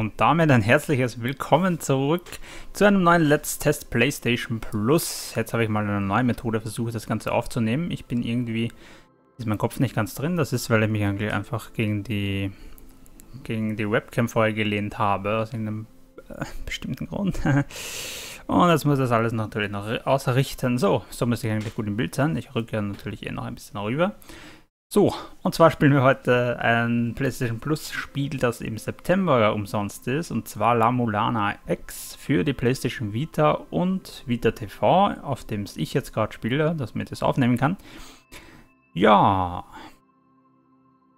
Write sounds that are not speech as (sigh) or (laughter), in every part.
Und damit ein herzliches Willkommen zurück zu einem neuen Let's Test PlayStation Plus. Jetzt habe ich mal eine neue Methode versucht, das Ganze aufzunehmen. Ich bin irgendwie, ist mein Kopf nicht ganz drin. Das ist, weil ich mich eigentlich einfach gegen die, gegen die Webcam vorher gelehnt habe, aus irgendeinem äh, bestimmten Grund. (laughs) Und jetzt muss das alles natürlich noch ausrichten. So, so müsste ich eigentlich gut im Bild sein. Ich rücke natürlich eh noch ein bisschen rüber. So, und zwar spielen wir heute ein PlayStation Plus Spiel, das im September umsonst ist, und zwar La Mulana X für die PlayStation Vita und Vita TV, auf dem ich jetzt gerade spiele, damit ich es aufnehmen kann. Ja,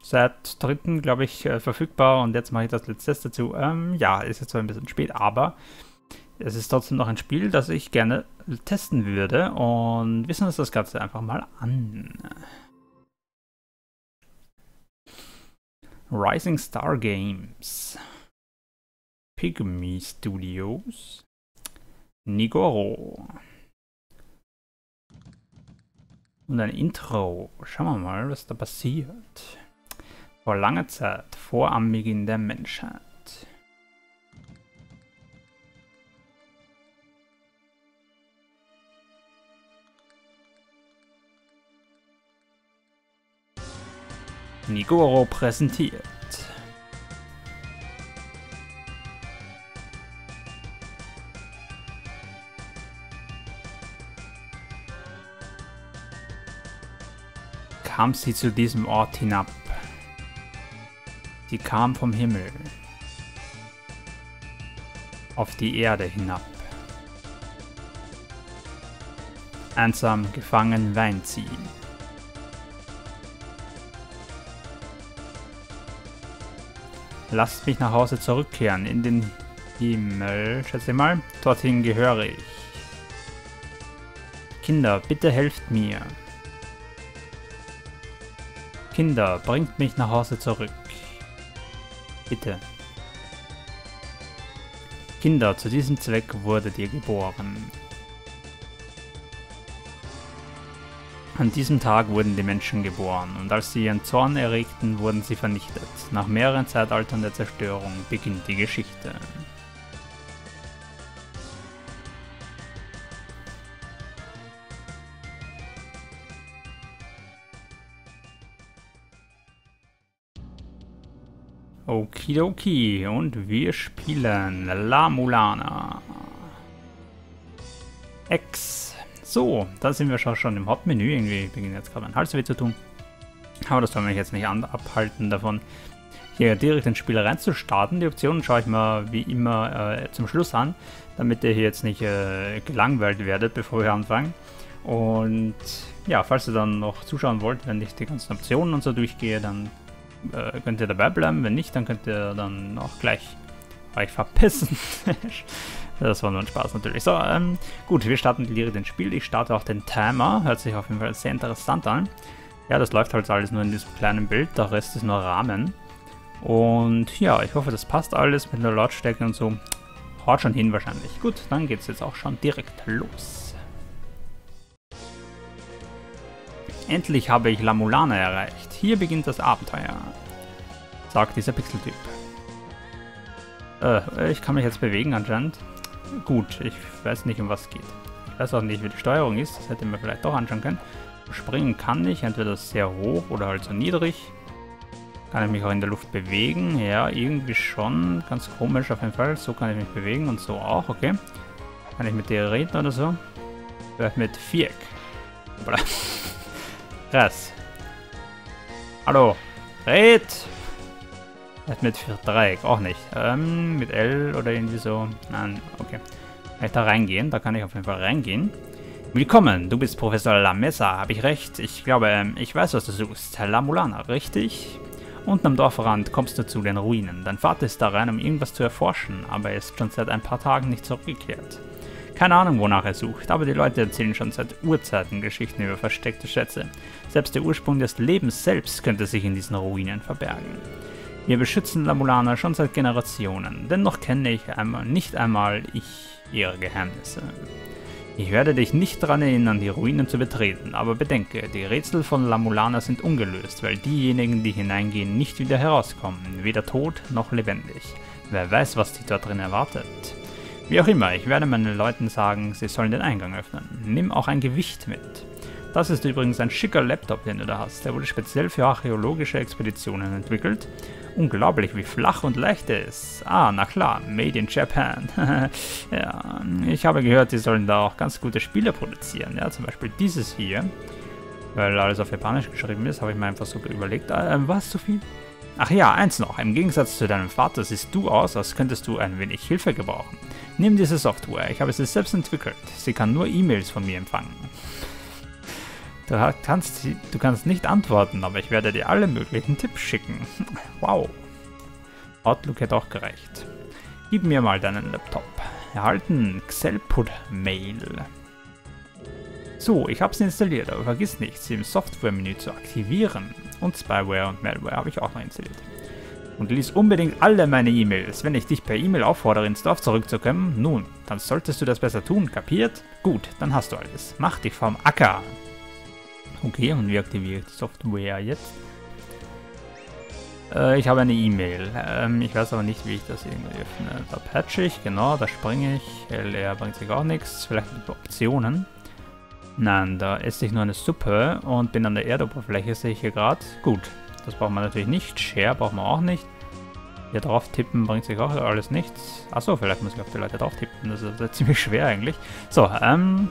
seit 3. glaube ich äh, verfügbar und jetzt mache ich das letzte dazu. Ähm, ja, ist jetzt zwar ein bisschen spät, aber es ist trotzdem noch ein Spiel, das ich gerne testen würde und wir sehen uns das Ganze einfach mal an. Rising Star Games, Pygmy Studios, Nigoro. Und ein Intro. Schauen wir mal, was da passiert. Vor langer Zeit, vor am Beginn der Menschheit. Nigoro präsentiert. Kam sie zu diesem Ort hinab. Sie kam vom Himmel auf die Erde hinab. Einsam gefangen weint sie. Lasst mich nach Hause zurückkehren, in den Himmel, schätze mal. Dorthin gehöre ich. Kinder, bitte helft mir. Kinder, bringt mich nach Hause zurück. Bitte. Kinder, zu diesem Zweck wurdet ihr geboren. An diesem Tag wurden die Menschen geboren, und als sie ihren Zorn erregten, wurden sie vernichtet. Nach mehreren Zeitaltern der Zerstörung beginnt die Geschichte. Okidoki, und wir spielen La Mulana. X so, da sind wir schon im Hauptmenü. Irgendwie beginnt jetzt gerade mein Hals weh zu tun. Aber das soll mich jetzt nicht abhalten davon, hier direkt ins Spiel reinzustarten. Die Optionen schaue ich mir wie immer äh, zum Schluss an, damit ihr hier jetzt nicht äh, gelangweilt werdet, bevor wir anfangen. Und ja, falls ihr dann noch zuschauen wollt, wenn ich die ganzen Optionen und so durchgehe, dann äh, könnt ihr dabei bleiben. Wenn nicht, dann könnt ihr dann auch gleich euch verpissen. (laughs) Das war nur ein Spaß natürlich. So, ähm, gut, wir starten direkt ins Spiel. Ich starte auch den Timer. Hört sich auf jeden Fall sehr interessant an. Ja, das läuft halt alles nur in diesem kleinen Bild. Der Rest ist nur Rahmen. Und ja, ich hoffe, das passt alles mit der Lautstärke und so. Haut schon hin wahrscheinlich. Gut, dann geht es jetzt auch schon direkt los. Endlich habe ich La Mulana erreicht. Hier beginnt das Abenteuer, sagt dieser Pixeltyp. Äh, ich kann mich jetzt bewegen anscheinend. Gut, ich weiß nicht, um was es geht. Ich weiß auch nicht, wie die Steuerung ist. Das hätte man vielleicht doch anschauen können. Springen kann ich, entweder sehr hoch oder halt so niedrig. Kann ich mich auch in der Luft bewegen? Ja, irgendwie schon. Ganz komisch auf jeden Fall. So kann ich mich bewegen und so auch, okay. Kann ich mit dir reden oder so? Vielleicht mit Viereck. (laughs) Krass. Hallo. Red! Vielleicht mit Dreieck, auch nicht. Ähm, mit L oder irgendwie so. Nein, okay. Kann ich da reingehen? Da kann ich auf jeden Fall reingehen. Willkommen, du bist Professor Lamessa, habe ich recht? Ich glaube, ähm, ich weiß, was du suchst. La Mulana, richtig? Unten am Dorfrand kommst du zu den Ruinen. Dein Vater ist da rein, um irgendwas zu erforschen, aber er ist schon seit ein paar Tagen nicht zurückgekehrt. Keine Ahnung, wonach er sucht, aber die Leute erzählen schon seit Urzeiten Geschichten über versteckte Schätze. Selbst der Ursprung des Lebens selbst könnte sich in diesen Ruinen verbergen. Wir beschützen Lamulana schon seit Generationen, dennoch kenne ich einmal, nicht einmal ich ihre Geheimnisse. Ich werde dich nicht daran erinnern, die Ruinen zu betreten, aber bedenke, die Rätsel von Lamulana sind ungelöst, weil diejenigen, die hineingehen, nicht wieder herauskommen, weder tot noch lebendig. Wer weiß, was dich dort drin erwartet. Wie auch immer, ich werde meinen Leuten sagen, sie sollen den Eingang öffnen. Nimm auch ein Gewicht mit. Das ist übrigens ein schicker Laptop, den du da hast. Der wurde speziell für archäologische Expeditionen entwickelt. Unglaublich, wie flach und leicht er ist. Ah, na klar, made in Japan. (laughs) ja, ich habe gehört, die sollen da auch ganz gute Spiele produzieren. Ja, zum Beispiel dieses hier. Weil alles auf Japanisch geschrieben ist, habe ich mir einfach so überlegt. Äh, was, so viel? Ach ja, eins noch. Im Gegensatz zu deinem Vater siehst du aus, als könntest du ein wenig Hilfe gebrauchen. Nimm diese Software. Ich habe sie selbst entwickelt. Sie kann nur E-Mails von mir empfangen. Du kannst, du kannst nicht antworten, aber ich werde dir alle möglichen Tipps schicken. (laughs) wow. Outlook hätte auch gereicht. Gib mir mal deinen Laptop. Erhalten Xelput-Mail. So, ich habe sie installiert, aber vergiss nicht, sie im Software-Menü zu aktivieren. Und Spyware und Malware habe ich auch noch installiert. Und lies unbedingt alle meine E-Mails. Wenn ich dich per E-Mail auffordere, ins Dorf zurückzukommen, nun, dann solltest du das besser tun, kapiert? Gut, dann hast du alles. Mach dich vom Acker. Okay, und wie aktiviere ich die Software jetzt? Äh, ich habe eine E-Mail. Ähm, ich weiß aber nicht, wie ich das irgendwie öffne. Da patche ich, genau, da springe ich. LR bringt sich auch nichts. Vielleicht mit Optionen. Nein, da esse ich nur eine Suppe und bin an der Erdoberfläche, sehe ich hier gerade. Gut, das braucht man natürlich nicht. Share braucht man auch nicht. Hier drauf tippen bringt sich auch alles nichts. Achso, vielleicht muss ich auf die Leute drauf tippen. Das ist ziemlich schwer eigentlich. So, ähm...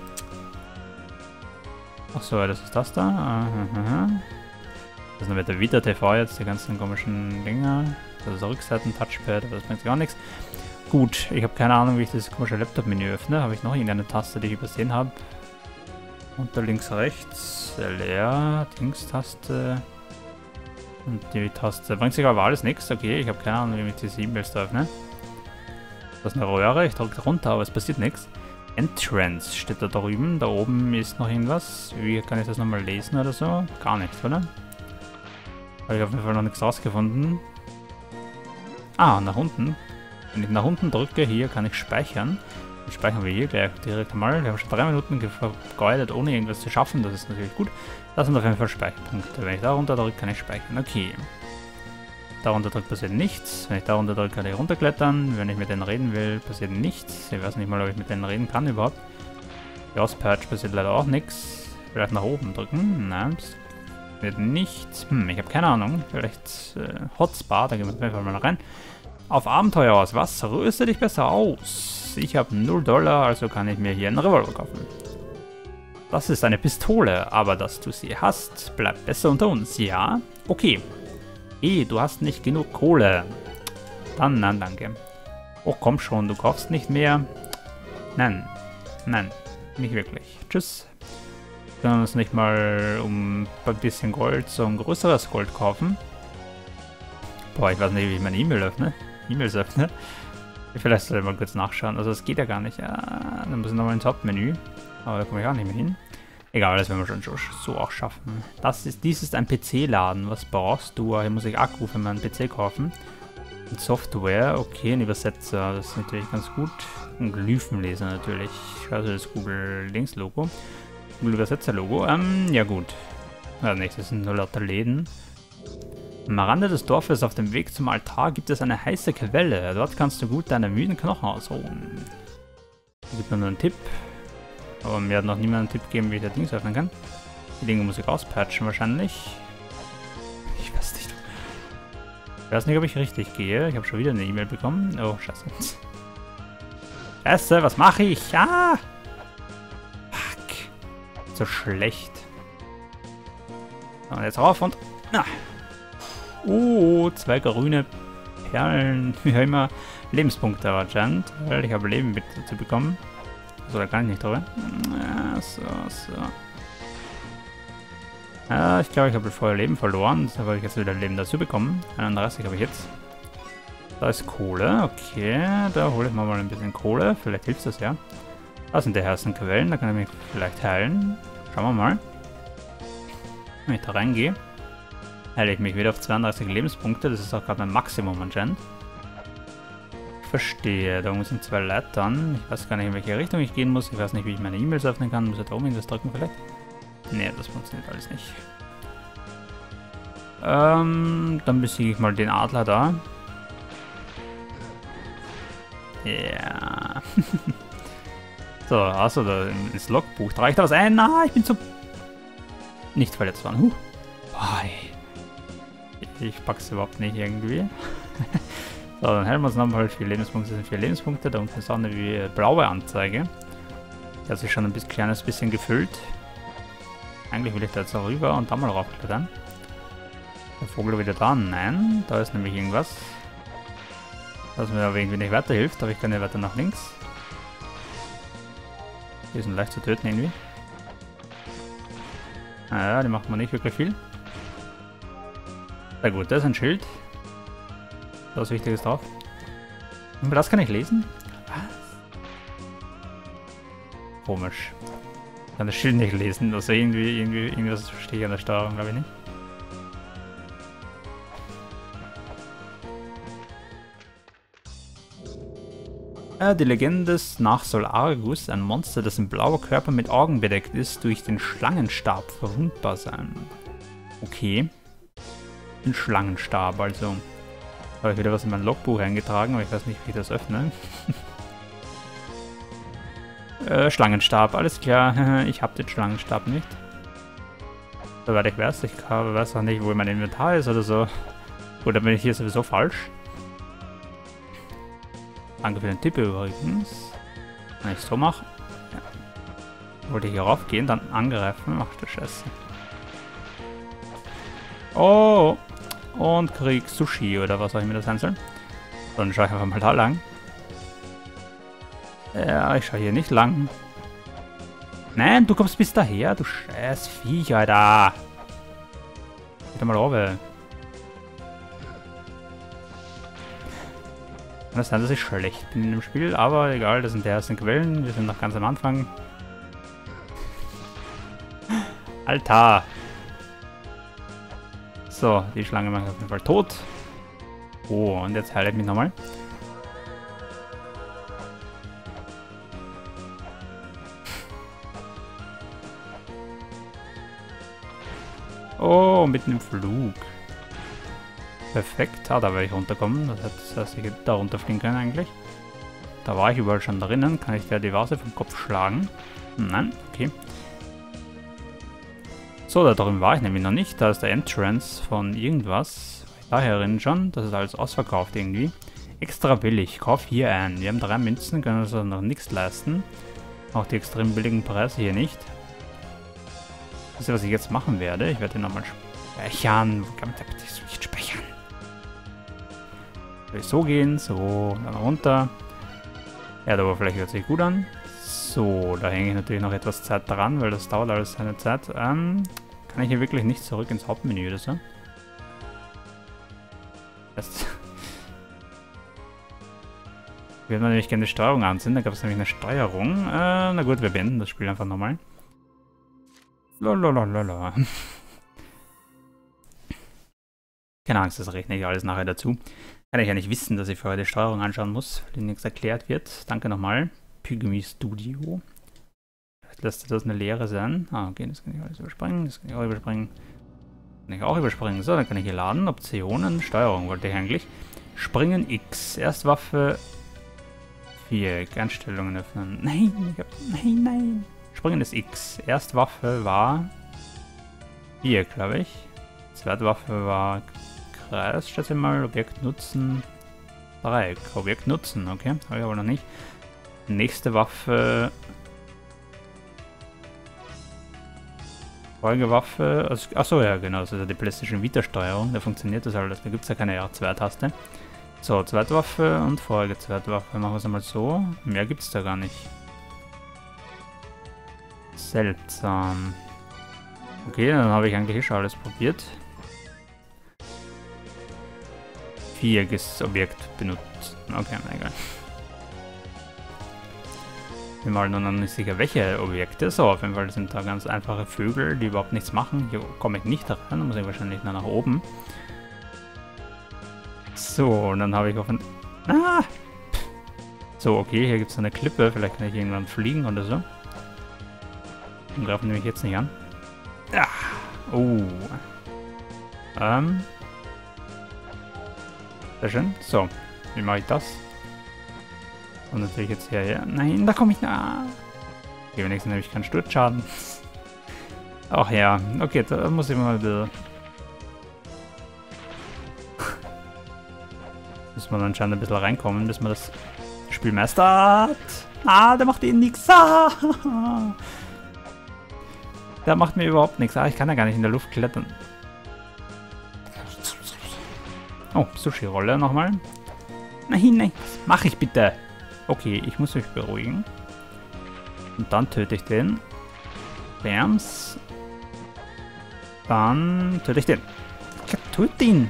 Achso, das ist das da. Aha, Das ist nur mit der Vita TV jetzt, die ganzen komischen Dinger. Das ist Rückseiten-Touchpad, aber das bringt gar nichts. Gut, ich habe keine Ahnung, wie ich das komische Laptop-Menü öffne. Habe ich noch irgendeine Taste, die ich übersehen habe? Unter links, rechts, LR, Dings-Taste. Und die Taste. Bringt sich aber alles nichts. Okay, ich habe keine Ahnung, wie ich diese E-Mails da öffne. Das ist eine Röhre, ich drücke runter, aber es passiert nichts. Entrance steht da drüben. Da oben ist noch irgendwas. Wie kann ich das nochmal lesen oder so? Gar nichts, oder? Habe ich auf jeden Fall noch nichts rausgefunden. Ah, nach unten. Wenn ich nach unten drücke, hier kann ich speichern. Dann speichern wir hier gleich direkt mal. Wir haben schon drei Minuten vergeudet, ohne irgendwas zu schaffen. Das ist natürlich gut. Das sind auf jeden Fall Speicherpunkte. Wenn ich da runter drücke, kann ich speichern. Okay. Darunter drückt passiert nichts. Wenn ich darunter drücke, kann ich runterklettern. Wenn ich mit denen reden will, passiert nichts. Ich weiß nicht mal, ob ich mit denen reden kann überhaupt. Jaws Patch passiert leider auch nichts. Vielleicht nach oben drücken. Nein, wird nichts. Hm, ich habe keine Ahnung. Vielleicht äh, Hotspot, da gehen wir Fall mal rein. Auf Abenteuer aus. Was? Rüste dich besser aus. Ich habe 0 Dollar, also kann ich mir hier einen Revolver kaufen. Das ist eine Pistole, aber dass du sie hast, bleibt besser unter uns, ja? Okay, Eh, du hast nicht genug Kohle. Dann, nein, danke. Oh, komm schon, du kaufst nicht mehr. Nein, nein, nicht wirklich. Tschüss. Wir können uns nicht mal um ein bisschen Gold so ein größeres Gold kaufen. Boah, ich weiß nicht, wie ich meine E-Mail öffne. E-Mails öffne. Vielleicht soll ich mal kurz nachschauen. Also das geht ja gar nicht. Ja, dann muss ich nochmal ins Hauptmenü. Aber da komme ich auch nicht mehr hin. Egal, das werden wir schon so auch schaffen. Das ist, dies ist ein PC-Laden. Was brauchst du? Hier muss ich Akku für meinen PC kaufen. Und Software, okay, ein Übersetzer, das ist natürlich ganz gut. Ein Glyphenleser natürlich. Also das Google Links Logo. Google Übersetzer Logo. Ähm, ja gut. Ja, nächstes sind nur lauter Läden. Am Rande des Dorfes auf dem Weg zum Altar gibt es eine heiße Quelle. Dort kannst du gut deine müden Knochen ausruhen. Gibt mir nur einen Tipp. Aber mir hat noch niemand einen Tipp gegeben, wie ich das Ding öffnen kann. Die Dinge muss ich auspatchen wahrscheinlich. Ich weiß nicht. Ich weiß nicht, ob ich richtig gehe. Ich habe schon wieder eine E-Mail bekommen. Oh, scheiße. Scheiße, was mache ich? Ah! Fuck. So schlecht. Und jetzt rauf und... Ah. Oh, zwei grüne Perlen. (laughs) Wie immer. Lebenspunkte anscheinend. Weil ich habe Leben bitte zu bekommen. So, da kann ich nicht drüber. Ja, so, so. Ja, ich glaube, ich habe vorher Leben verloren. Deshalb habe ich jetzt wieder Leben dazu bekommen. 31 habe ich jetzt. Da ist Kohle. Okay, da hole ich mal ein bisschen Kohle. Vielleicht hilft das ja. Da sind die ersten Quellen. Da kann ich mich vielleicht heilen. Schauen wir mal. Wenn ich da reingehe, heile ich mich wieder auf 32 Lebenspunkte. Das ist auch gerade mein Maximum anscheinend verstehe. Da sind zwei Leitern. Ich weiß gar nicht, in welche Richtung ich gehen muss. Ich weiß nicht, wie ich meine E-Mails öffnen kann. Muss ich da oben irgendwas drücken vielleicht? Ne, das funktioniert alles nicht. Ähm, dann besiege ich mal den Adler da. Ja. (laughs) so, also da ins Logbuch trage ich da was ein. Na, ich bin so nicht verletzt worden. Huh. Ich pack's überhaupt nicht irgendwie. (laughs) so, dann hält wir uns nochmal vier Lebenspunkte. Sind vier Lebenspunkte. Da unten ist auch eine blaue Anzeige. Die hat sich schon ein bisschen, kleines bisschen gefüllt. Eigentlich will ich da jetzt auch rüber und da mal raufklettern. Der Vogel wieder da? Nein, da ist nämlich irgendwas. Was mir aber irgendwie nicht weiterhilft, aber ich kann ja weiter nach links. Die sind leicht zu töten irgendwie. Naja, die macht man nicht wirklich viel. Sehr gut, da ist ein Schild. Da ist Wichtiges drauf. Und das kann ich lesen? Was? Komisch. Ich kann das Schild nicht lesen. Also irgendwie, irgendwie, irgendwas verstehe ich an der Steuerung, glaube ich nicht. Äh, die Legende nach soll Argus, ein Monster, dessen blauer Körper mit Augen bedeckt ist, durch den Schlangenstab verwundbar sein. Okay. Den Schlangenstab, also. Habe ich wieder was in mein Logbuch eingetragen, aber ich weiß nicht, wie ich das öffne. (laughs) äh, Schlangenstab, alles klar. (laughs) ich habe den Schlangenstab nicht. Soweit ich weiß, ich weiß auch nicht, wo mein Inventar ist oder so. Oder bin ich hier sowieso falsch? Danke für den Tipp übrigens. Wenn ich so mache. Wollte hier raufgehen, dann angreifen. Ach du Scheiße. Oh! Und krieg Sushi oder was auch immer das sein soll. Dann schaue ich einfach mal da lang. Ja, ich schaue hier nicht lang. Nein, du kommst bis daher, du scheiß Viech, Alter. Geht mal runter. Kann das sein, dass ich schlecht bin in dem Spiel, aber egal, das sind die ersten Quellen, wir sind noch ganz am Anfang. Alter! So, die Schlange macht auf jeden Fall tot. Oh, und jetzt heile ich mich nochmal. Oh, mitten im Flug. Perfekt. Ah, da werde ich runterkommen. Das heißt, ich hätte da runterfliegen können eigentlich. Da war ich überall schon drinnen. Kann ich der die Vase vom Kopf schlagen? Nein, okay. So, da drüben war ich nämlich noch nicht. Da ist der Entrance von irgendwas. Daherin schon. Das ist alles ausverkauft irgendwie. Extra billig. Kauf hier ein. Wir haben drei Münzen, können uns also noch nichts leisten. Auch die extrem billigen Preise hier nicht. Das ist, was ich jetzt machen werde. Ich werde nochmal speichern. Wo kann man nicht speichern? Will ich so gehen, so, dann runter. Ja, der Oberfläche hört sich gut an. So, da hänge ich natürlich noch etwas Zeit dran, weil das dauert alles seine Zeit. Ähm, kann ich hier wirklich nicht zurück ins Hauptmenü oder so? Das (laughs) ich würde nämlich gerne die Steuerung ansehen, da gab es nämlich eine Steuerung. Äh, na gut, wir beenden das Spiel einfach nochmal. Lalalala. (laughs) Keine Angst, das rechne ich alles nachher dazu. Kann ich ja nicht wissen, dass ich vorher die Steuerung anschauen muss, wenn nichts erklärt wird. Danke nochmal. Pygmy Studio. Lässt das eine Lehre sein. Ah, okay, das kann ich alles überspringen. Das kann ich auch überspringen. Kann ich auch überspringen. So, dann kann ich hier laden. Optionen, Steuerung wollte ich eigentlich. Springen X. Erstwaffe Viereck. Einstellungen öffnen. Nein, hab, nein, nein. Springen ist X. Erstwaffe war Viereck, glaube ich. Zweitwaffe war Kreis, schätze mal. Objekt nutzen. Dreieck. Objekt nutzen, okay. Habe ich aber noch nicht. Nächste Waffe. Folgewaffe. Also, achso, ja, genau. Das ist ja die PlayStation Vita-Steuerung. Da funktioniert das alles. Da gibt es ja keine R2-Taste. So, Zweitwaffe und Folge Zweitwaffe. Machen wir es einmal so. Mehr gibt es da gar nicht. Seltsam. Okay, dann habe ich eigentlich eh schon alles probiert. viereckiges Objekt benutzt. Okay, egal. Wir mal nur noch nicht sicher, welche Objekte. So, auf jeden Fall sind da ganz einfache Vögel, die überhaupt nichts machen. Hier komme ich nicht rein, da muss ich wahrscheinlich nur nach oben. So, und dann habe ich auf ein... Ah! So, okay, hier gibt es eine Klippe. Vielleicht kann ich irgendwann fliegen oder so. Und greifen nämlich jetzt nicht an. Ah! Oh. Ähm... Sehr schön. So, wie mache ich das? Und natürlich jetzt hier, ja. Nein, da komme ich nach. Okay, wenigstens habe ich keinen Sturzschaden. Ach ja, okay, da muss ich mal wieder... (laughs) Müssen wir anscheinend ein bisschen reinkommen, bis man das Spiel meistert. Ah, der macht eh nichts. (laughs) Ah. Der macht mir überhaupt nichts. Ah, ich kann ja gar nicht in der Luft klettern. Oh, Sushi-Rolle nochmal. Nein, nein, mach ich bitte. Okay, ich muss mich beruhigen. Und dann töte ich den. Bams. Dann töte ich den. Ja, töte ihn.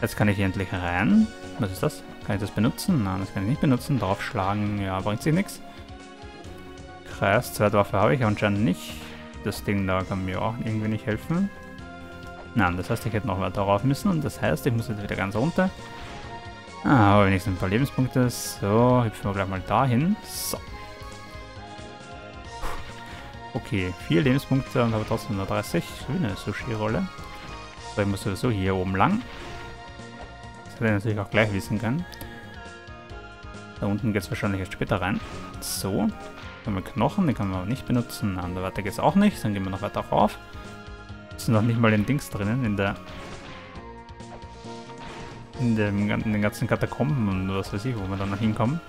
Jetzt kann ich hier endlich rein. Was ist das? Kann ich das benutzen? Nein, das kann ich nicht benutzen. Draufschlagen, ja, bringt sich nichts. Kreis, zweite Waffe habe ich anscheinend nicht. Das Ding da kann mir auch irgendwie nicht helfen. Nein, das heißt, ich hätte noch weiter rauf müssen. Und das heißt, ich muss jetzt wieder ganz runter. Ah, aber wenigstens ein paar Lebenspunkte. So, hüpfen wir gleich mal dahin. So. Okay, vier Lebenspunkte und habe trotzdem nur 30. Schöne Sushi-Rolle. So, ich muss sowieso hier oben lang. Das hätte ich natürlich auch gleich wissen können. Da unten geht es wahrscheinlich erst später rein. So. Dann haben wir Knochen, den können wir aber nicht benutzen. An der weiter geht es auch nicht. Dann gehen wir noch weiter rauf. Sind noch nicht mal in Dings drinnen, in der in, dem, in den ganzen Katakomben und was weiß ich, wo wir dann noch hinkommen.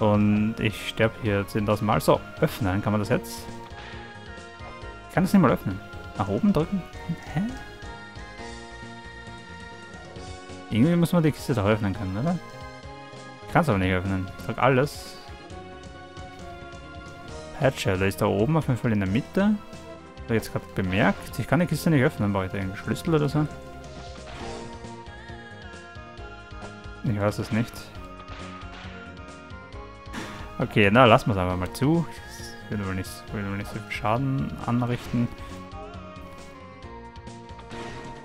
Und ich sterbe hier 10.000 Mal. So, öffnen. Kann man das jetzt? Ich kann das nicht mal öffnen. Nach oben drücken? Hä? Irgendwie muss man die Kiste doch öffnen können, oder? Ich kann es aber nicht öffnen. Ich sag alles. Patcher, der ist da oben auf jeden Fall in der Mitte. Habe jetzt gerade bemerkt. Ich kann die Kiste nicht öffnen. Brauche ich da irgendwie Schlüssel oder so? Ich weiß es nicht. Okay, na, lassen wir es einfach mal zu. Ich will wohl nicht, nicht so viel Schaden anrichten.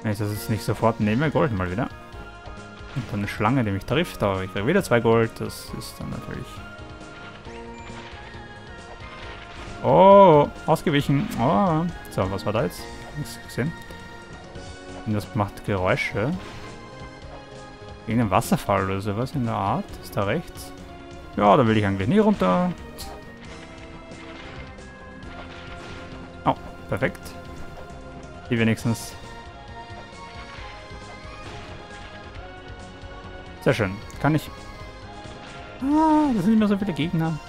Wenn ich das jetzt nicht sofort nehme, Gold mal wieder. Und dann eine Schlange, die mich trifft, aber ich kriege wieder zwei Gold. Das ist dann natürlich... Oh, ausgewichen. Oh. So, was war da jetzt? Nichts gesehen. Und das macht Geräusche. Irgendein Wasserfall oder sowas in der Art. Ist da rechts? Ja, da will ich eigentlich nie runter. Oh, perfekt. Die wenigstens. Sehr schön. Kann ich... Ah, da sind immer so viele Gegner.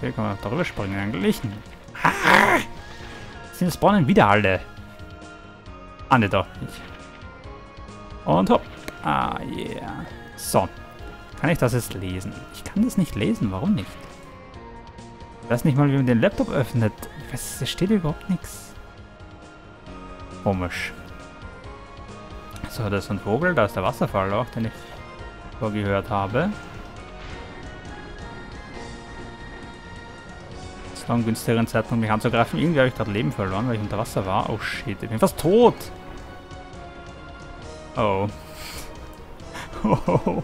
Hier kann man darüber springen eigentlich. Ah, sind spawnen wieder alle. Ah, ne, doch nicht. Und hopp. Ah, yeah. So. Kann ich das jetzt lesen? Ich kann das nicht lesen. Warum nicht? Ich weiß nicht mal, wie man den Laptop öffnet. Ich weiß, da steht überhaupt nichts. Komisch. So, das ist ein Vogel. Da ist der Wasserfall auch, den ich vorgehört habe. Es war ein günstigeren Zeitpunkt, mich anzugreifen. Irgendwie habe ich gerade Leben verloren, weil ich unter Wasser war. Oh shit, ich bin fast tot. Oh. Oh.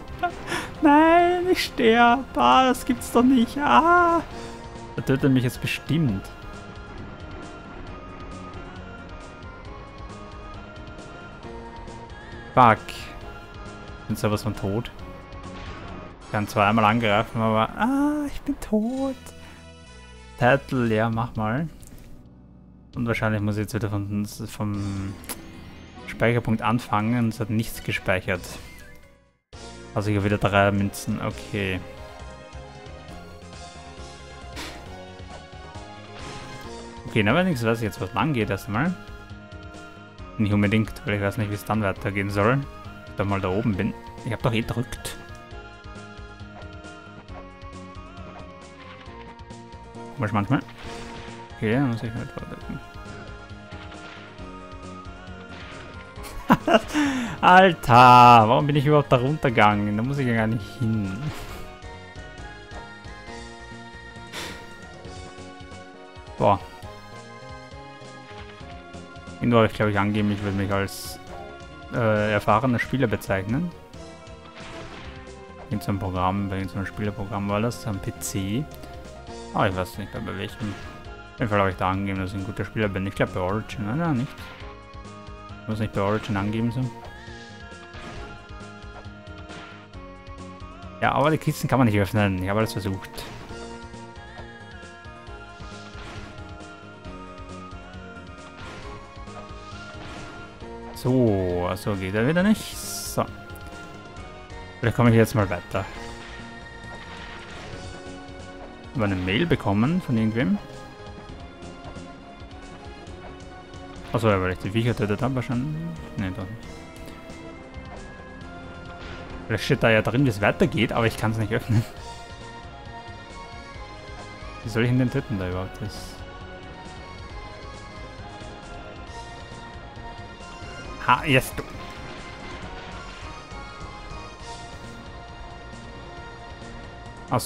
Nein, ich sterbe. Ah, das gibt's doch nicht. Ah. Er tötet mich jetzt bestimmt. Fuck. Bin sowas von tot. Ich kann zweimal angreifen, aber... Ah, ich bin tot. Title, ja, mach mal. Und wahrscheinlich muss ich jetzt wieder von, vom Speicherpunkt anfangen und es hat nichts gespeichert. Also ich habe wieder drei Münzen, okay. Okay, na wenigstens weiß ich jetzt, was lang geht erstmal. Nicht unbedingt, weil ich weiß nicht, wie es dann weitergehen soll. Da mal da oben bin. Ich habe doch eh drückt. Manchmal. Okay, dann muss ich halt weiter. (laughs) Alter, warum bin ich überhaupt da runtergegangen? Da muss ich ja gar nicht hin. Boah. Irgendwo habe ich, glaube ich, angegeben, ich würde mich als äh, erfahrener Spieler bezeichnen. In so einem Programm, bei so einem Spielerprogramm war das, am PC. Ah, ich weiß nicht, bei welchem. Auf jeden Fall habe ich da angegeben, dass ich ein guter Spieler bin. Ich glaube bei Origin, oder nicht? Muss nicht bei Origin angeben so. Ja, aber die Kisten kann man nicht öffnen. Ich habe alles versucht. So, also geht er wieder nicht. So. Vielleicht komme ich jetzt mal weiter. Haben wir eine Mail bekommen von irgendwem? Achso, weil ich die Viecher tötet habe wahrscheinlich. Ne, doch nicht. Vielleicht steht da ja drin, wie es weitergeht, aber ich kann es nicht öffnen. (laughs) Wie soll ich denn töten da überhaupt? Das ha, jetzt du. Ach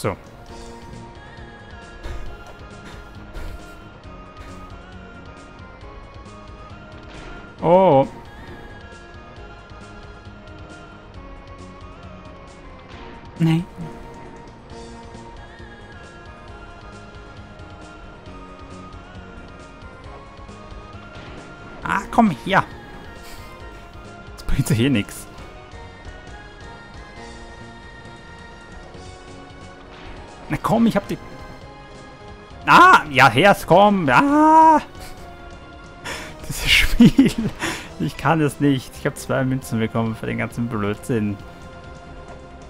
Oh. Nee. Ah, komm her. Das bringt hier nichts. Na komm, ich hab die... Ah, ja, her's, komm. Ah. Spiel. (laughs) Ich kann es nicht. Ich habe zwei Münzen bekommen für den ganzen Blödsinn.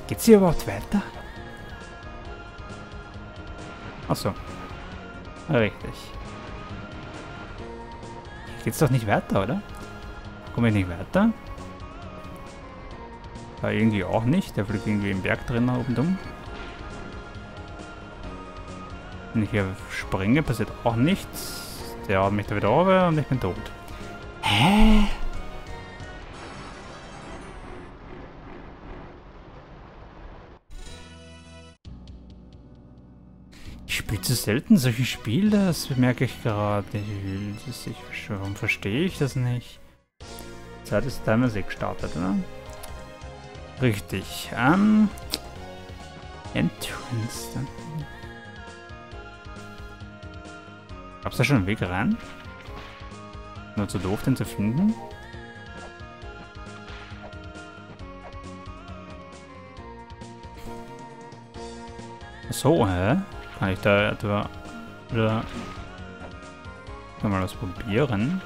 Geht's hier überhaupt weiter? Achso. Richtig. Hier geht's doch nicht weiter, oder? Komme ich nicht weiter? Da irgendwie auch nicht. Der fliegt irgendwie im Berg drin oben dumm. Wenn ich hier springe, passiert auch nichts. Der haut mich da wieder runter und ich bin tot. Hä? Ich spiele zu selten solche Spiele, das merke ich gerade. Warum verstehe ich das nicht? Zeit ist Timer 6 gestartet, oder? Richtig. Ähm. Entrance. Gab's da schon einen Weg rein? Nur zu doof, den zu finden? So, hä? Kann ich da etwa... Oder... Kann was probieren?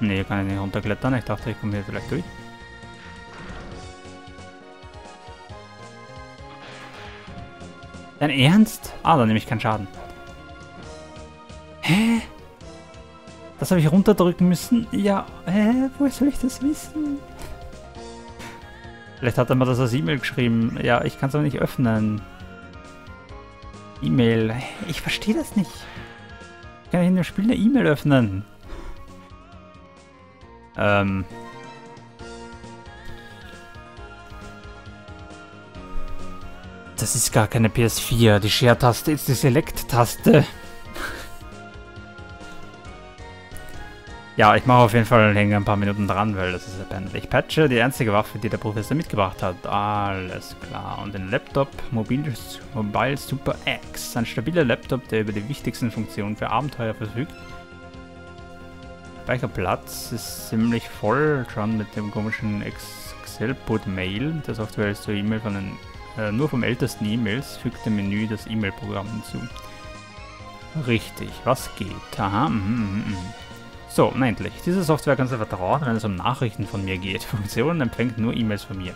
Nee, kann ich nicht runterklettern. Ich dachte, ich komme hier vielleicht durch. Dein Ernst? Ah, dann nehme ich keinen Schaden. Das habe ich runterdrücken müssen? Ja, hä? Woher soll ich das wissen? Vielleicht hat er mir das als E-Mail geschrieben. Ja, ich kann es aber nicht öffnen. E-Mail. Ich verstehe das nicht. Ich kann ich in dem Spiel eine E-Mail öffnen? Ähm... Das ist gar keine PS4. Die Share-Taste ist die Select-Taste. Ja, ich mache auf jeden Fall hänge ein paar Minuten dran, weil das ist erbärmlich. Patche, die einzige Waffe, die der Professor mitgebracht hat. Alles klar. Und den Laptop Mobile, Mobile Super X. Ein stabiler Laptop, der über die wichtigsten Funktionen für Abenteuer verfügt. Speicherplatz ist ziemlich voll, schon mit dem komischen Excel-Put-Mail. Der Software ist zur E-Mail von den äh, nur vom ältesten E-Mails fügt dem Menü das E-Mail-Programm hinzu. Richtig, was geht? Aha, mm, mm, mm. So, endlich. Diese Software kannst du vertrauen, wenn es um Nachrichten von mir geht. (laughs) Funktion empfängt nur E-Mails von mir.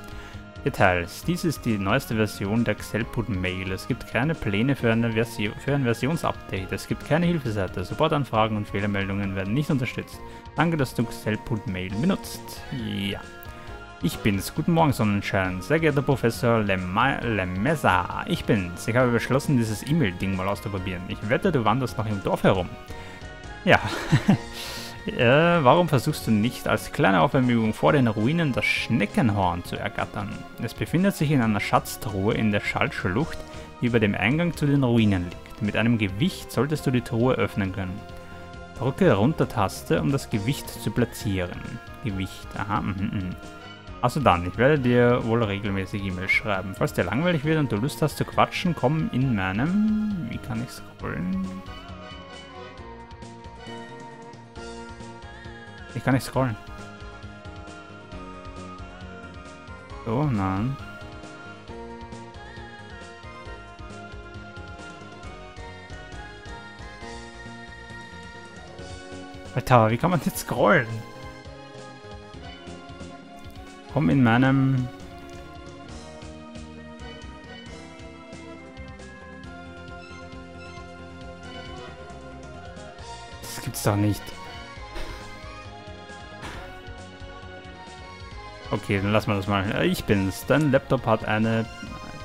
Details. Dies ist die neueste Version der Xelput Mail. Es gibt keine Pläne für, eine für ein Versionsupdate. Es gibt keine Hilfeseite. Supportanfragen und Fehlermeldungen werden nicht unterstützt. Danke, dass du Xelput Mail benutzt. Ja. Ich bin's. Guten Morgen, Sonnenschein. Sehr geehrter Professor Lemessa. Ich bin's. Ich habe beschlossen, dieses E-Mail-Ding mal auszuprobieren. Ich wette, du wanderst noch im Dorf herum. Ja. (laughs) äh, warum versuchst du nicht als kleine Aufwärmübung vor den Ruinen das Schneckenhorn zu ergattern? Es befindet sich in einer Schatztruhe in der Schallschlucht, die über dem Eingang zu den Ruinen liegt. Mit einem Gewicht solltest du die Truhe öffnen können. Drücke Runter-Taste, um das Gewicht zu platzieren. Gewicht, aha, mhm, mhm. Also dann, ich werde dir wohl regelmäßig E-Mails schreiben. Falls dir langweilig wird und du Lust hast zu quatschen, komm in meinem... Wie kann ich scrollen? Ich kann nicht scrollen. So, nein. Alter, wie kann man jetzt scrollen? Komm in meinem... Das gibt's doch nicht. Okay, dann lassen wir das mal. Ich bin's. Dein Laptop hat eine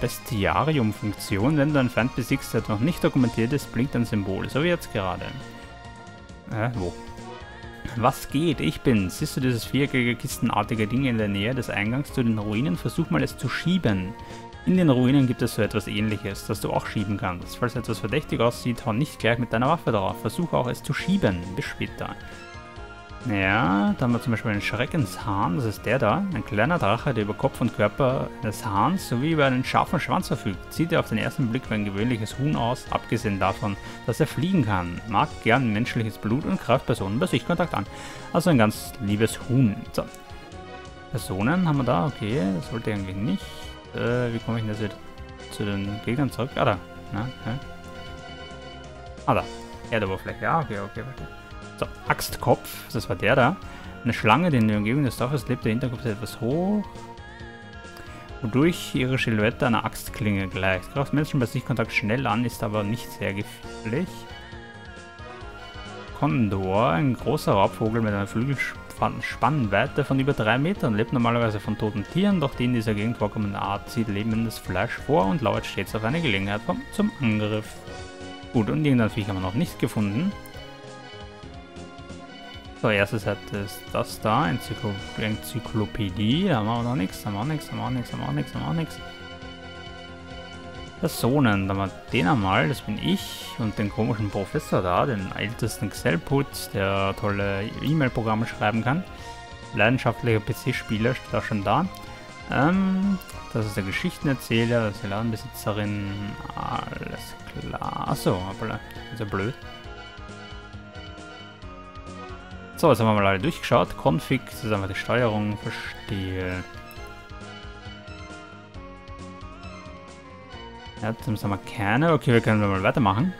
Bestiarium-Funktion. Wenn du einen Feind besiegst, der noch nicht dokumentiert ist, blinkt ein Symbol. So wie jetzt gerade. Äh, wo? Was geht? Ich bin. Siehst du dieses viereckige kistenartige Ding in der Nähe des Eingangs zu den Ruinen? Versuch mal es zu schieben. In den Ruinen gibt es so etwas ähnliches, das du auch schieben kannst. Falls etwas verdächtig aussieht, hau nicht gleich mit deiner Waffe drauf. Versuch auch es zu schieben. Bis später. Ja, da haben wir zum Beispiel einen Schreckenshahn, das ist der da. Ein kleiner Drache, der über Kopf und Körper eines Hahns sowie über einen scharfen Schwanz verfügt. Sieht er auf den ersten Blick wie ein gewöhnliches Huhn aus, abgesehen davon, dass er fliegen kann. Mag gern menschliches Blut und greift Personen bei Sichtkontakt an. Also ein ganz liebes Huhn. So. Personen haben wir da, okay, das wollte ich eigentlich nicht. Äh, wie komme ich denn jetzt zu den Gegnern zurück? Ah, da. Na, okay. Ah, da. Erdoberfläche. Ja, okay, okay, verstehe. So, Axtkopf, das war der da. Eine Schlange, die in der Umgebung des Dorfes lebt, der Hinterkopf ist etwas hoch, wodurch ihre Silhouette einer Axtklinge gleicht. Greift Menschen bei sich Kontakt schnell an, ist aber nicht sehr gefährlich. Kondor, ein großer Raubvogel mit einer Flügelspannweite von über 3 Metern, lebt normalerweise von toten Tieren, doch die in dieser Gegend vorkommende Art zieht lebendes Fleisch vor und lauert stets auf eine Gelegenheit zum Angriff. Gut, und irgendein Viech haben wir noch nicht gefunden. So, erste Seite ist das da, Enzyklo Enzyklopädie, da haben wir auch noch nichts, da haben wir auch nichts, da haben wir auch nichts, da haben wir auch nichts, da haben wir auch nichts. Personen, da haben wir den einmal, das bin ich und den komischen Professor da, den ältesten Xelput, der tolle E-Mail-Programme schreiben kann. Leidenschaftlicher PC-Spieler steht auch schon da. Ähm, das ist der Geschichtenerzähler, das ist die Ladenbesitzerin, alles klar. Achso, aber ist ja blöd. So, jetzt haben wir mal alle durchgeschaut. Config, das ist einfach die Steuerung, verstehe. Ja, dann haben wir keine. Okay, wir können mal weitermachen.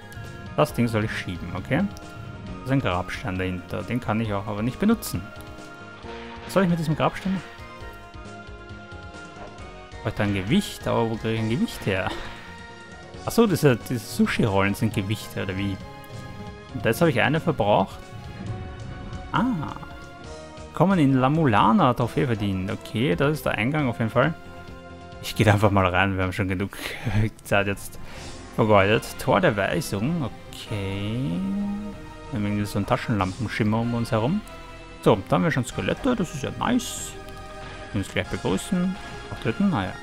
Das Ding soll ich schieben, okay? Das ist ein Grabstein dahinter. Den kann ich auch aber nicht benutzen. Was soll ich mit diesem Grabstein? Brauche ich da ein Gewicht? Aber wo kriege ich ein Gewicht her? Achso, diese, diese Sushi-Rollen sind Gewichte, oder wie? Und jetzt habe ich eine verbraucht. Ah. Kommen in La Mulana Trophäe verdienen. Okay, das ist der Eingang auf jeden Fall. Ich gehe einfach mal rein, wir haben schon genug (laughs) Zeit jetzt vergeudet. Tor der Weisung, okay. Wir haben irgendwie so einen Taschenlampenschimmer um uns herum. So, da haben wir schon Skelette, das ist ja nice. Wir uns gleich begrüßen. Auch töten, naja.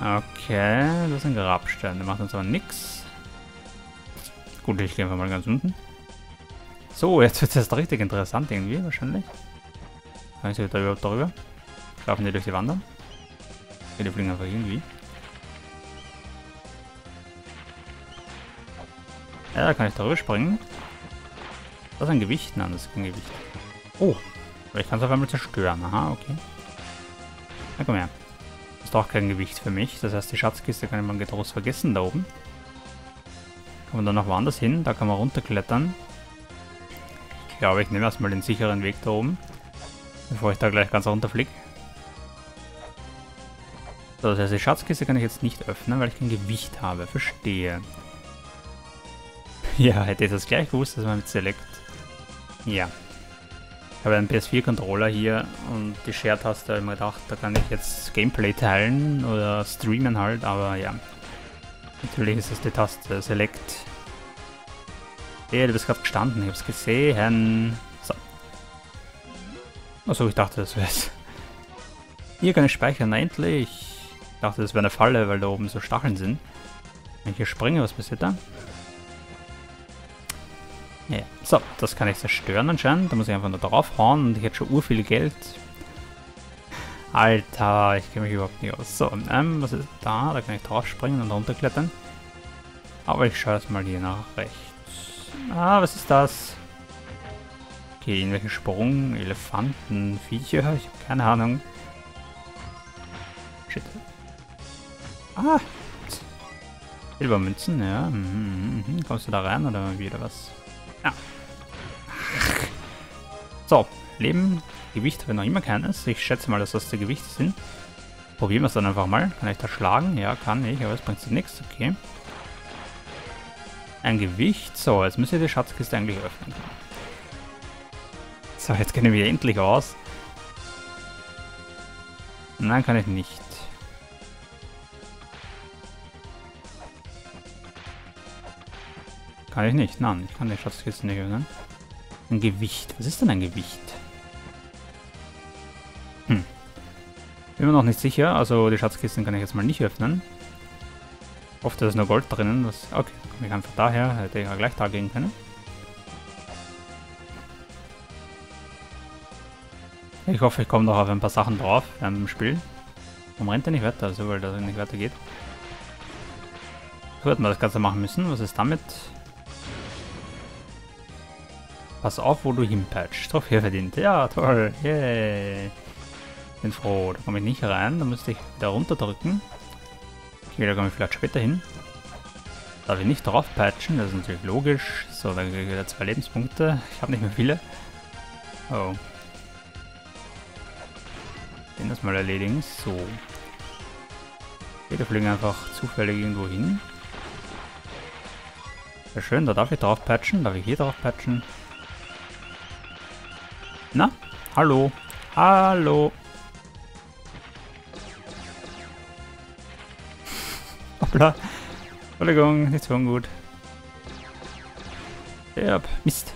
Okay, das ist ein Grabstein, der macht uns aber nichts. Gut, ich gehe einfach mal ganz unten. So, jetzt wird es richtig interessant irgendwie, wahrscheinlich. Kann ich da überhaupt darüber? Laufen die durch die Wand Okay, die fliegen einfach irgendwie. Ja, da kann ich darüber springen. Das ist ein Gewicht? Nein, das ist kein Gewicht. Oh, ich kann es auf einmal zerstören. Aha, okay. Na komm her. Das ist doch kein Gewicht für mich. Das heißt, die Schatzkiste kann man getrost vergessen da oben. Kann man dann noch woanders hin. Da kann man runterklettern glaube, ich nehme erstmal den sicheren Weg da oben. Bevor ich da gleich ganz runterfliege. So, das heißt, die Schatzkiste kann ich jetzt nicht öffnen, weil ich kein Gewicht habe. Verstehe. (laughs) Ja, hätte ich das gleich gewusst, dass man mit Select... Ja. Ich habe einen PS4-Controller hier und die Share-Taste, habe ich mir gedacht, da kann ich jetzt Gameplay teilen oder streamen halt, aber ja. Natürlich ist es die Taste Select Hey, du bist gerade gestanden, ich hab's gesehen. So. Achso, ich dachte, das wär's. Hier kann ich speichern, endlich. Ich dachte, das wäre eine Falle, weil da oben so Stacheln sind. Wenn ich hier springe, was passiert da? Ja, so, das kann ich zerstören anscheinend. Da muss ich einfach nur drauf hauen und ich hätte schon urviel Geld. Alter, ich kenne mich überhaupt nicht aus. So, ähm, was ist da? Da kann ich drauf springen und runterklettern. Aber ich schaue jetzt mal hier nach rechts. Ah, was ist das? Okay, irgendwelche Sprung, Elefanten, Viecher, ich habe keine Ahnung. Shit. Ah! Silbermünzen, ja. Mhm, mhm. Kommst du da rein oder wieder was? Ja. So, Leben, Gewicht habe ich noch immer keines. Ich schätze mal, dass das die Gewichte sind. Probieren wir es dann einfach mal. Kann ich da schlagen? Ja, kann ich, aber es bringt nichts. Okay. Ein Gewicht. So, jetzt müsste ich die Schatzkiste eigentlich öffnen. So, jetzt kennen wir endlich aus. Nein, kann ich nicht. Kann ich nicht. Nein, ich kann die Schatzkiste nicht öffnen. Ein Gewicht. Was ist denn ein Gewicht? Hm. Bin mir noch nicht sicher. Also die Schatzkisten kann ich jetzt mal nicht öffnen. Oft ist nur Gold drinnen. Das, okay, komme ich einfach daher. Hätte ich ja gleich da gehen können. Ich hoffe, ich komme noch auf ein paar Sachen drauf beim Spiel. Warum rennt er nicht weiter? Also, weil das nicht weitergeht. So hätten wir das Ganze machen müssen. Was ist damit? Pass auf, wo du hinpatchst. Trophäe verdient. Ja, toll. Yay. Bin froh. Da komme ich nicht rein. Da müsste ich wieder runterdrücken. Okay, da komme ich vielleicht später hin. Darf ich nicht drauf patchen. Das ist natürlich logisch. So, dann kriege ich wieder zwei Lebenspunkte. Ich habe nicht mehr viele. Oh. Den das mal erledigen. So. Da fliegen einfach zufällig irgendwo hin. Sehr schön, da darf ich drauf patchen. Darf ich hier drauf patchen? Na? Hallo? Hallo? Entschuldigung, nicht so ungut. Ja, Mist.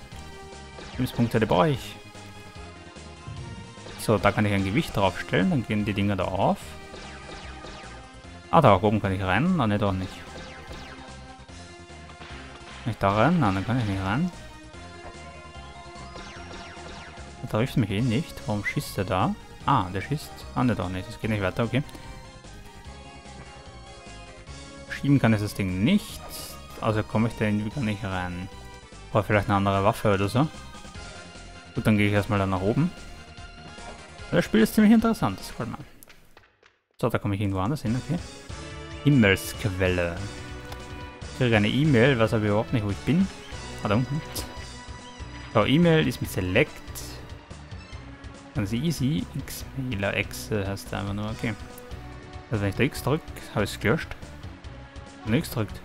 Lebenspunkte, die brauche ich. So, da kann ich ein Gewicht draufstellen, dann gehen die Dinger da auf. Ah, da oben kann ich rein. Nein, doch nicht. Kann ich da rein? Nein, dann kann ich nicht rein. Da trifft mich eh nicht. Warum schießt er da? Ah, der schießt. Ah, ne, doch nicht. Das geht nicht weiter, okay. Schieben kann ich das Ding nicht. Also komme ich da irgendwie gar nicht rein. Brauche vielleicht eine andere Waffe oder so. Gut, dann gehe ich erstmal da nach oben. Das Spiel ist ziemlich interessant, das gefällt mir. So, da komme ich irgendwo anders hin, okay. Himmelsquelle. Ich kriege eine E-Mail, weiß aber überhaupt nicht, wo ich bin. Ah, da unten. So, E-Mail ist mit Select. Ganz easy. X-Mailer X heißt der einfach nur, okay. Also wenn ich da X drücke, habe ich es gelöscht. X drückt.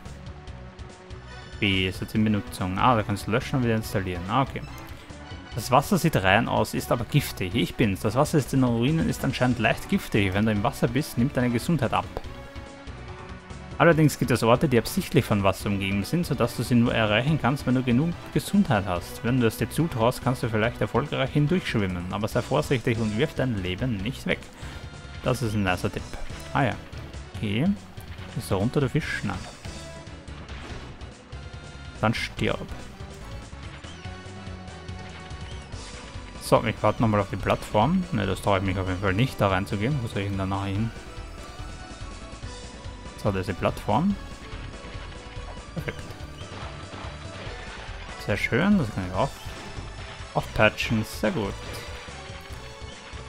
B ist jetzt in Benutzung. Ah, da kannst du löschen und wieder installieren. Ah, okay. Das Wasser sieht rein aus, ist aber giftig. Ich bin's. Das Wasser ist in den Ruinen ist anscheinend leicht giftig. Wenn du im Wasser bist, nimmt deine Gesundheit ab. Allerdings gibt es Orte, die absichtlich von Wasser umgeben sind, sodass du sie nur erreichen kannst, wenn du genug Gesundheit hast. Wenn du es dir zutraust, kannst du vielleicht erfolgreich hindurchschwimmen, aber sei vorsichtig und wirf dein Leben nicht weg. Das ist ein nicer Tipp. Ah ja. Okay. Ist da runter der Fisch? Nein. Dann stirb. So, ich warte nochmal auf die Plattform. Ne, das traue ich mich auf jeden Fall nicht, da reinzugehen. Wo soll ich denn da nachher hin? So, das ist die Plattform. Perfekt. Sehr schön, das kann ich auch aufpatchen. Sehr gut.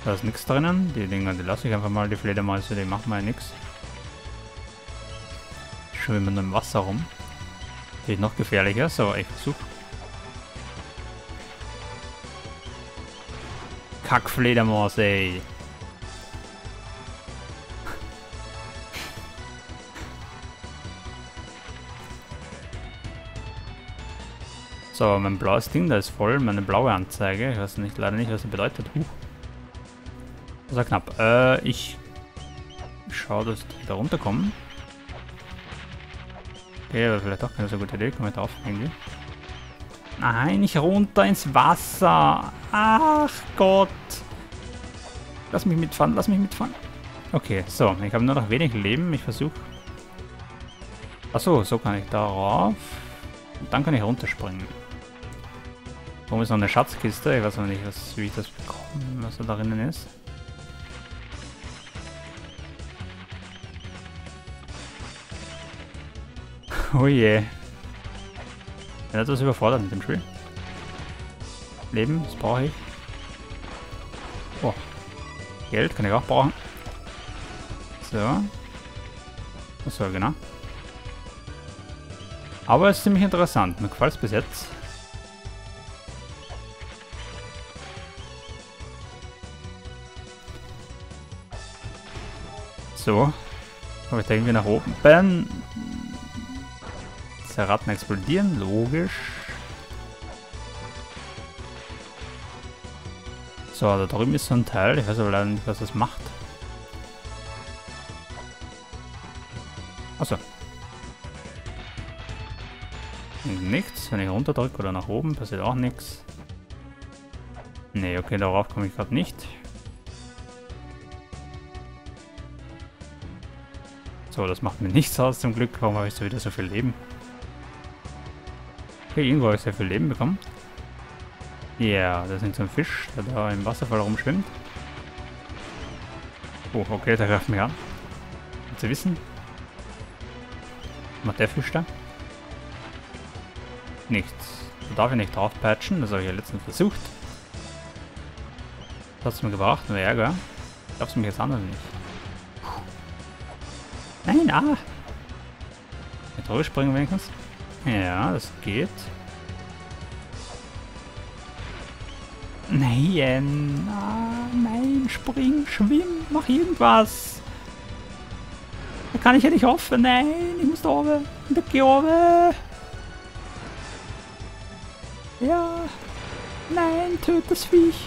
Da ist nichts drinnen. Die Dinger, die lasse ich einfach mal. Die Fledermäuse, die machen mal nichts. Schwimmen im Wasser rum. Ist noch gefährlicher. So, ich versuche. Kackfledermaus, ey. (laughs) So, mein blaues Ding, da ist voll, meine blaue Anzeige. Ich weiß nicht, leider nicht, was sie bedeutet. Huh. Das war knapp. Äh, ich schaue, dass die da runterkommen. Okay, aber vielleicht auch keine so gute Idee. Komm ich drauf irgendwie. Nein, nicht runter ins Wasser. Ach Gott. Lass mich mitfahren, lass mich mitfahren. Okay, so. Ich habe nur noch wenig Leben. Ich versuche... Achso, so kann ich darauf. Und dann kann ich runterspringen. Warum ist noch eine Schatzkiste? Ich weiß noch nicht, was, wie ich das bekomme, was da drinnen ist. Oh je. Ich bin etwas überfordert mit dem Spiel. Leben, das brauche ich. Oh. Geld kann ich auch brauchen. So. So, genau. Aber es ist ziemlich interessant. Mir gefällt es bis jetzt. So. Habe ich da irgendwie nach oben? Ben. Zerratten explodieren, logisch. So, da drüben ist so ein Teil. Ich weiß aber leider nicht, was das macht. Achso. Nichts. Wenn ich runterdrücke oder nach oben, passiert auch nichts. Ne, okay, darauf komme ich gerade nicht. So, das macht mir (laughs) nichts aus zum Glück. Warum habe ich so wieder so viel Leben? Okay, irgendwo habe ich sehr viel Leben bekommen. Ja, yeah, das ist so ein Fisch, der da im Wasserfall rumschwimmt. Oh, okay, der greift mich an. Um zu wissen. Was macht der Fisch da? Nichts. Da darf ich nicht draufpatchen, das habe ich ja letztens versucht. Das hat es mir gebracht, nur Ärger. Darf es mich jetzt anders nicht. Nein, ah! Mit drüber springen wenigstens. Ja, das geht. Nein, ah, nein, spring, schwimm, mach irgendwas. Da kann ich ja nicht hoffen, nein, ich muss da oben. Da geh oben. Ja. Nein, töte das Viech.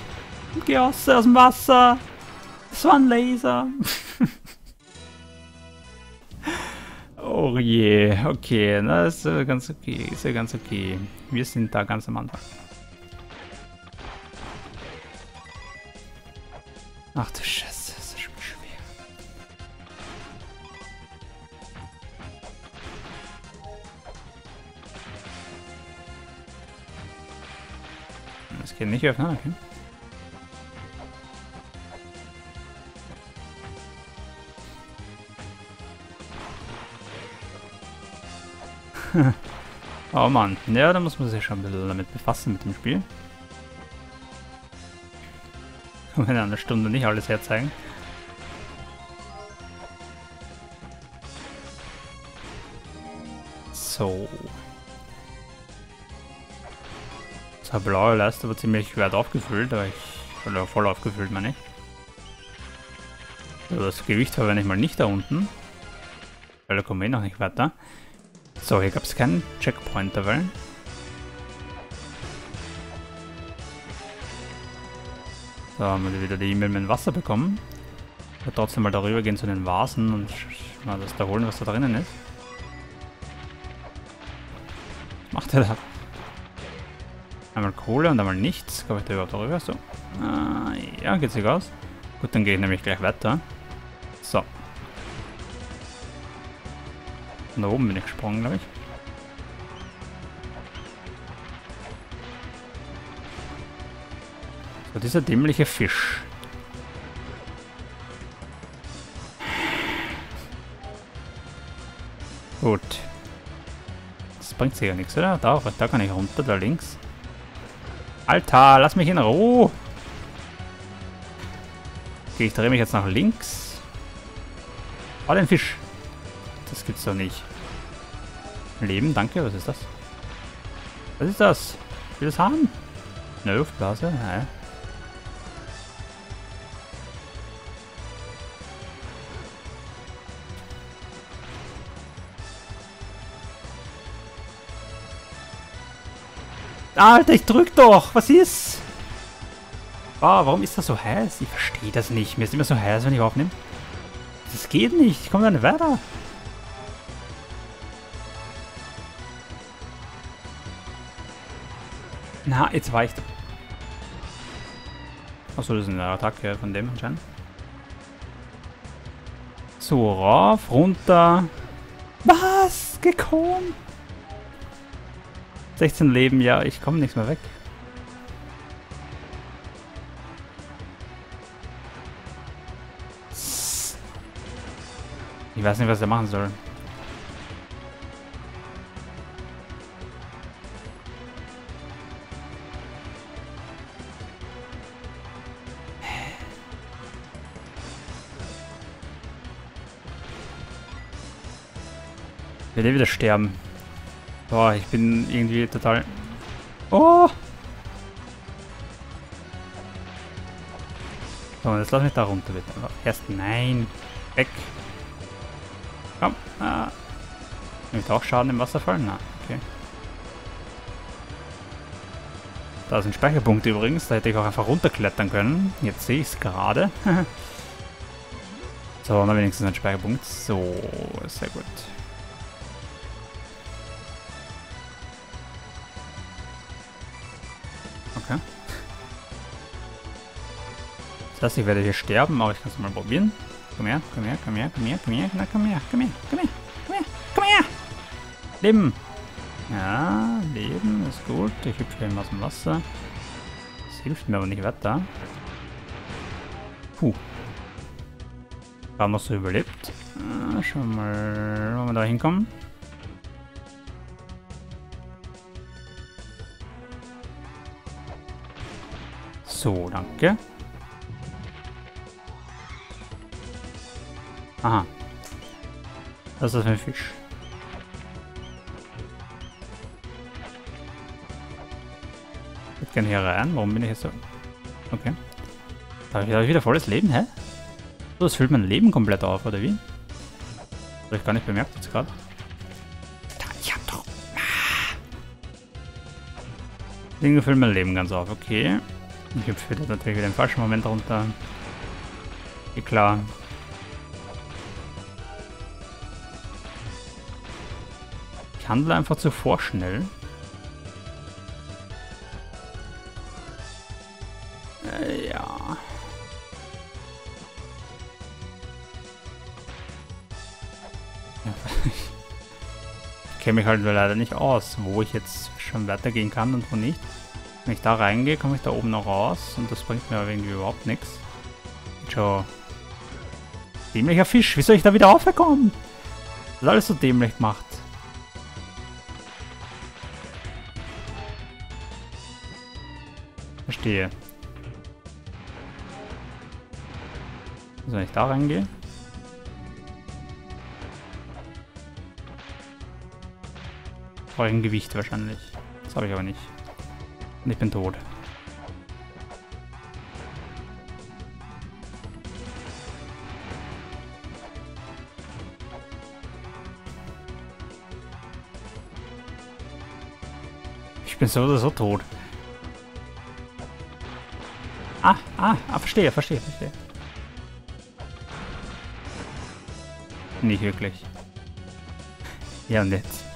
Geh aus, aus dem Wasser. Das war ein Laser. (laughs) je, okay, na, ist äh, ganz okay, ist ja ganz okay. Wir sind da ganz am Anfang. Ach du Scheiße, das ist schon schwer. Das geht nicht öffnen, okay. (laughs) oh Mann, ja, da muss man sich schon ein bisschen damit befassen mit dem Spiel. (laughs) Kann man in einer Stunde nicht alles herzeigen. So. Das blaue Leiste war ziemlich weit aufgefüllt, aber ich. Oder voll aufgefüllt, meine ich. Also das Gewicht war nicht mal nicht da unten. Weil da kommen wir eh noch nicht weiter. So, hier gab es keinen Checkpoint-Level. Da haben wir wieder die E-Mail mit dem Wasser bekommen. Ich werde trotzdem mal darüber gehen zu den Vasen und mal das da holen, was da drinnen ist. Was macht er da? Einmal Kohle und einmal nichts. Komme ich da überhaupt darüber? So. Ah, ja, geht sich aus. Gut, dann gehe ich nämlich gleich weiter. So. Da oben bin ich gesprungen, glaube ich. So, dieser dämliche Fisch. Gut. Das bringt sicher nichts, oder? Da, da kann ich runter, da links. Alter, lass mich in Ruhe! Okay, ich drehe mich jetzt nach links. Oh, den Fisch. Das gibt's doch nicht. Leben, danke. Was ist das? Was ist das? Will das haben. Eine Luftblase? Nein. Alter, ich drück doch. Was ist? Oh, warum ist das so heiß? Ich verstehe das nicht. Mir ist immer so heiß, wenn ich aufnehme. Das geht nicht. Ich komme da weiter. Na, jetzt war ich... Achso, das ist eine Attacke von dem anscheinend. So, rauf, runter. Was? Gekommen? 16 Leben, ja, ich komme nichts mehr weg. Ich weiß nicht, was er machen soll. Ich werde wieder sterben. Boah, ich bin irgendwie total... Oh! So, jetzt lass mich da runter bitte. Erst nein. Weg. Komm. Ah. Nimmt auch Schaden im Wasserfall? Na, okay. Da ist ein Speicherpunkt übrigens. Da hätte ich auch einfach runterklettern können. Jetzt sehe ich es gerade. (laughs) so, dann wenigstens ein Speicherpunkt. So, sehr gut. Okay. Das heißt, ich werde hier sterben, aber ich kann es mal probieren. Komm her, komm her, komm her, komm her, komm her, na, komm her, komm her, komm her, komm her, komm her! Leben! Ja, Leben ist gut. Ich hüpfe eben aus dem Wasser. Das hilft mir aber nicht weiter. Puh. Haben wir so überlebt. Ah, schauen wir mal, wo wir da hinkommen. So, danke. Aha. Was ist ein Fisch? Ich würde gerne hier rein. Warum bin ich jetzt so... Okay. Da habe ich wieder volles Leben, hä? So, das füllt mein Leben komplett auf, oder wie? Habe ich gar nicht bemerkt jetzt gerade. Ich hab doch... Ah. Dinge füllen mein Leben ganz auf, okay. Ich hüpfe wieder natürlich wieder im falschen Moment runter. Eh klar. Ich handle einfach zu vorschnell. Äh, ja. (laughs) Ich kenne mich halt leider nicht aus, wo ich jetzt schon weitergehen kann und wo nicht. Wenn ich da reingehe, komme ich da oben noch raus und das bringt mir irgendwie überhaupt nichts. Schon dämlicher Fisch, wie soll ich da wieder aufkommen? Das alles so dämlich macht. Verstehe. Also wenn ich da reingehe. Ein Gewicht wahrscheinlich. Das habe ich aber nicht. Und ich bin tot. Ich bin so oder so tot. Ah, ah, ah, verstehe, verstehe, verstehe. Nicht wirklich. Ja, und jetzt?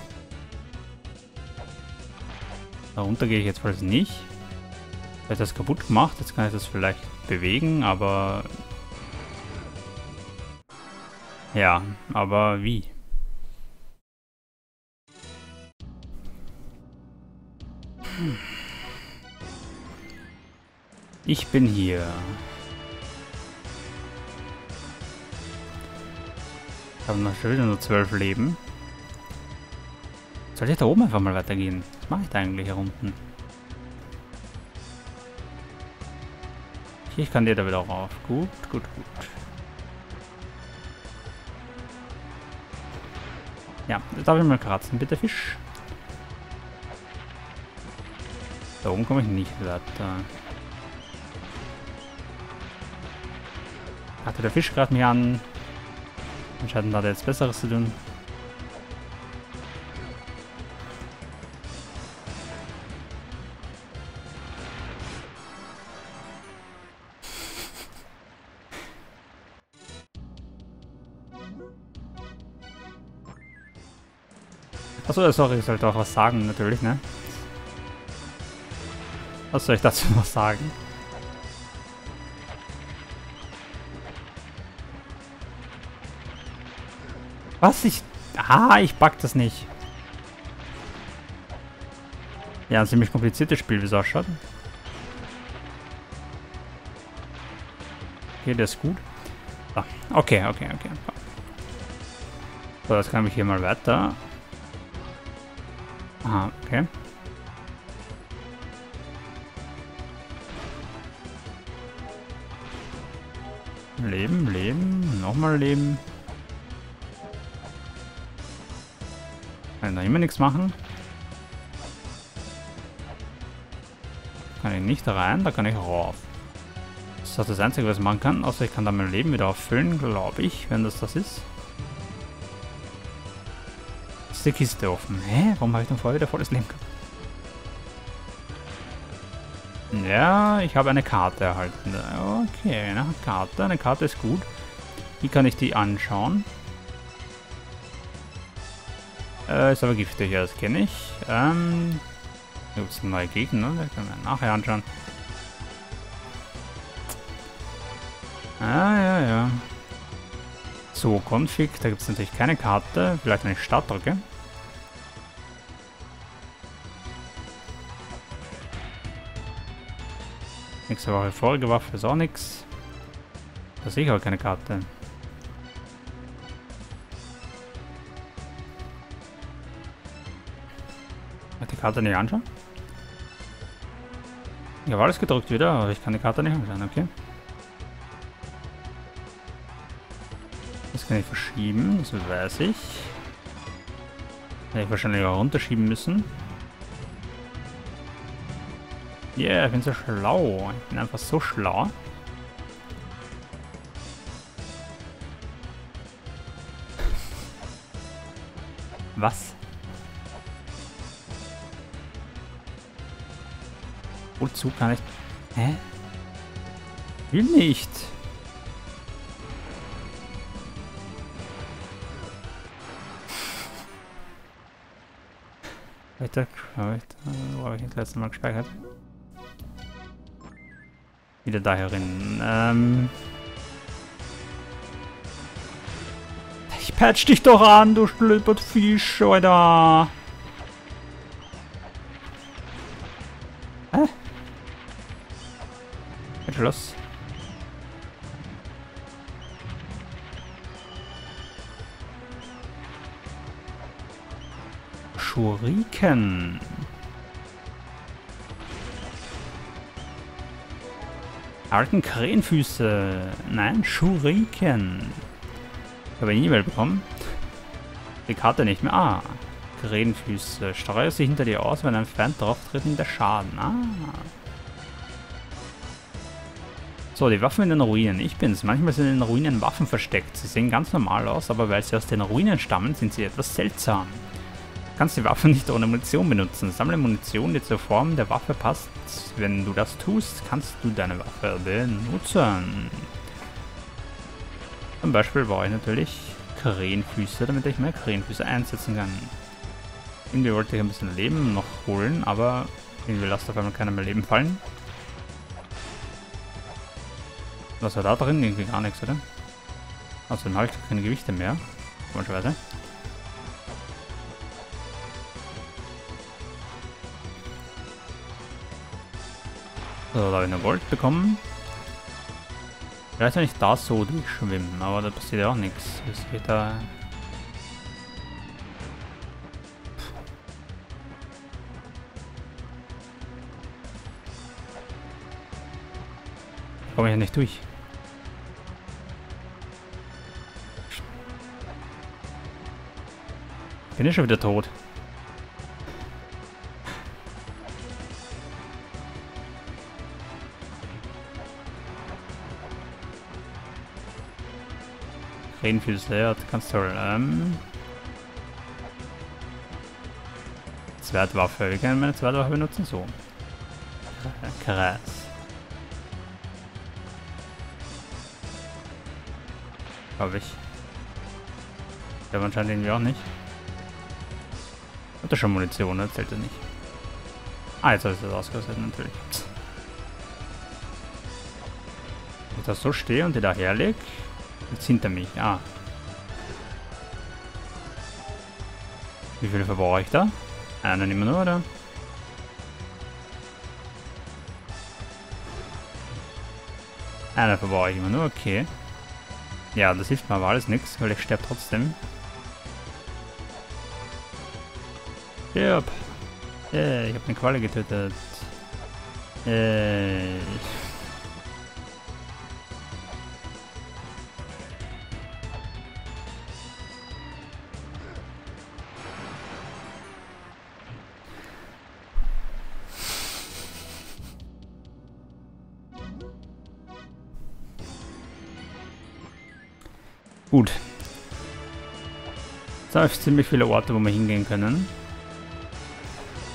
Darunter gehe ich jetzt falls nicht. Ich habe das kaputt gemacht, jetzt kann ich das vielleicht bewegen, aber... Ja, aber wie? Ich bin hier. Ich habe noch schon wieder nur zwölf Leben. Soll ich da oben einfach mal weitergehen? Was mache ich da eigentlich hier unten? Ich kann dir da wieder rauf. Gut, gut, gut. Ja, jetzt darf ich mal kratzen, bitte Fisch. Da oben komme ich nicht weiter. Hatte der Fisch gerade mich an. Anscheinend hat er jetzt Besseres zu tun. Achso, sorry, ich sollte auch was sagen, natürlich, ne? Was soll ich dazu (laughs) noch sagen? Was? Ich... Ah, ich pack das nicht. Ja, ein ziemlich kompliziertes Spiel, wie es ausschaut. Okay, der ist gut. Ah, okay, okay, okay. So, jetzt kann ich hier mal weiter. Aha, okay. Leben, leben, nochmal leben. Kann ich da immer nichts machen? Kann ich nicht rein, da kann ich rauf. Das ist das Einzige, was ich machen kann. Außer ich kann da mein Leben wieder auffüllen, glaube ich, wenn das das ist. Die Kiste offen? Hä? Warum habe ich dann vorher wieder volles Leben gehabt? Ja, ich habe eine Karte erhalten. Okay, eine Karte. Eine Karte ist gut. Wie kann ich die anschauen? Äh, ist aber giftig, ja, das kenne ich. Ähm, da gibt es neue Gegner, ne? können wir nachher anschauen. Ah, ja, ja. So, Config, da gibt es natürlich keine Karte. Vielleicht eine Startdrücke. Nächste Woche vorige Waffe ist auch nichts. Da sehe ich aber keine Karte. Hat die Karte nicht anschauen? Ich habe alles gedrückt wieder, aber ich kann die Karte nicht anschauen, okay. Das kann ich verschieben, das weiß ich. Hätte ich wahrscheinlich auch runterschieben müssen. Yeah, ich bin so schlau. Ich bin einfach so schlau. Was? Wozu kann ich... Hä? Will nicht. Weiter, weiter, wo habe ich das letzte Mal gespeichert? Wieder da herin. Ähm ich patch dich doch an, du Schlüppertfisch, Alter. Hä? Jetzt los. Schuriken. Alten Krähenfüße. Nein, Schuriken. Ich habe eine E-Mail bekommen. Die Karte nicht mehr. Ah, Krähenfüße. Steuere sie hinter dir aus, wenn ein Feind drauf tritt in der Schaden. Ah. So, die Waffen in den Ruinen. Ich bin's. Manchmal sind in den Ruinen Waffen versteckt. Sie sehen ganz normal aus, aber weil sie aus den Ruinen stammen, sind sie etwas seltsam kannst die Waffe nicht ohne Munition benutzen. Sammle Munition, die zur Form der Waffe passt. Wenn du das tust, kannst du deine Waffe benutzen. Zum Beispiel brauche ich natürlich Krähenfüße, damit ich mehr Krähenfüße einsetzen kann. Irgendwie wollte ich ein bisschen Leben noch holen, aber irgendwie lasst auf einmal keiner mehr Leben fallen. Was war da drin? Irgendwie gar nichts, oder? Außerdem habe ich keine Gewichte mehr. Komischerweise. So, da habe ich eine Gold bekommen. Vielleicht wenn ich da so durchschwimmen, aber da passiert ja auch nichts. Es geht da... Komme ich ja nicht durch. Bin ich schon wieder tot. Viel sehr, ganz toll. Ähm, Zweitwaffe. Wie kann ich meine Zweitwaffe benutzen? So. (laughs) Krass. Glaube ich. Der anscheinend irgendwie auch nicht. Hat er schon Munition, ne? Zählt er nicht. Ah, jetzt habe ich das ausgerüstet, natürlich. Wenn ich das so stehe und die da herlege, Jetzt hinter mich, ah. Wie viele verbrauche ich da? Einen immer nur, oder? Einer verbrauche ich immer nur, okay. Ja, das hilft mir aber alles nichts, weil ich sterbe trotzdem. Stirb! Äh, ich habe eine Qualle getötet. Äh, Gut. Da ist ziemlich viele Orte, wo wir hingehen können.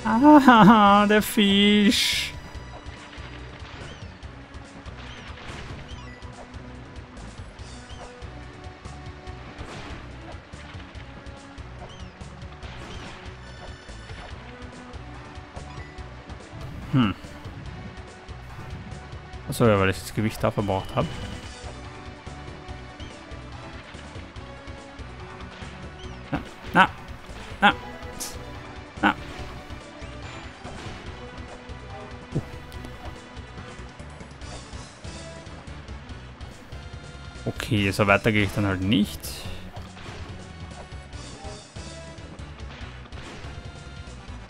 Ah, der Fisch. Hm. Achso, ja, weil ich das Gewicht da verbraucht habe. So weiter gehe ich dann halt nicht.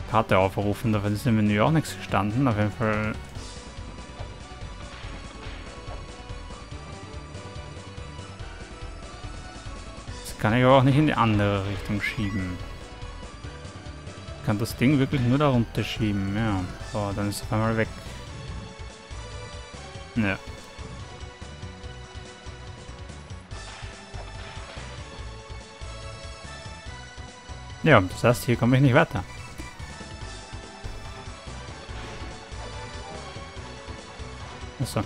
Karte aufrufen, da ist im Menü auch nichts gestanden. Auf jeden Fall kann ich aber auch nicht in die andere Richtung schieben. Ich kann das Ding wirklich nur da runter schieben. Ja, so, dann ist es auf einmal weg. Ja. Ja, das heißt, hier komme ich nicht weiter. Achso.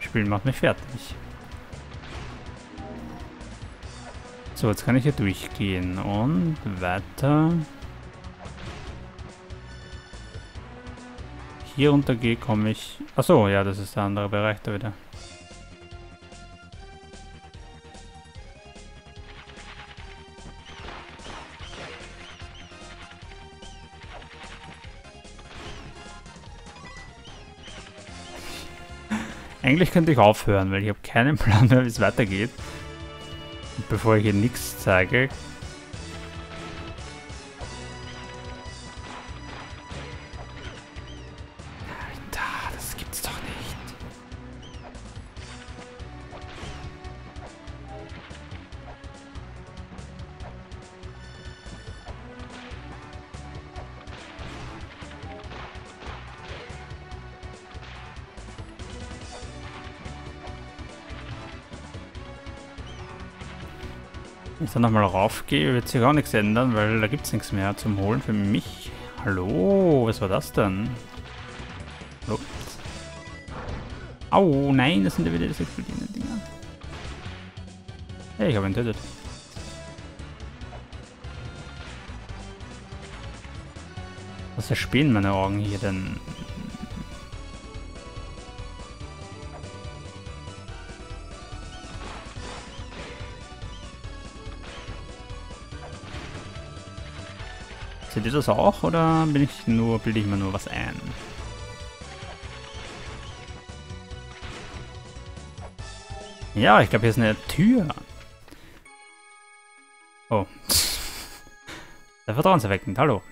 Spiel macht mich fertig. So, jetzt kann ich hier durchgehen und weiter. Hier runter gehe, komme ich... Achso, ja, das ist der andere Bereich da wieder. (laughs) Eigentlich könnte ich aufhören, weil ich habe keinen Plan mehr, wie es weitergeht. Und bevor ich hier nichts zeige, ich dann nochmal raufgehe, wird sich auch nichts ändern, weil da gibt es nichts mehr zum Holen für mich. Hallo, was war das denn? Hallo? Au, nein, das sind ja wieder diese explodierenden Dinger. Hey, ich habe ihn tötet. Was erspähen meine Augen hier denn? Ihr das auch oder bin ich nur, bilde ich mir nur was ein? Ja, ich glaube, hier ist eine Tür. Oh. (laughs) Sehr vertrauenserweckend, hallo.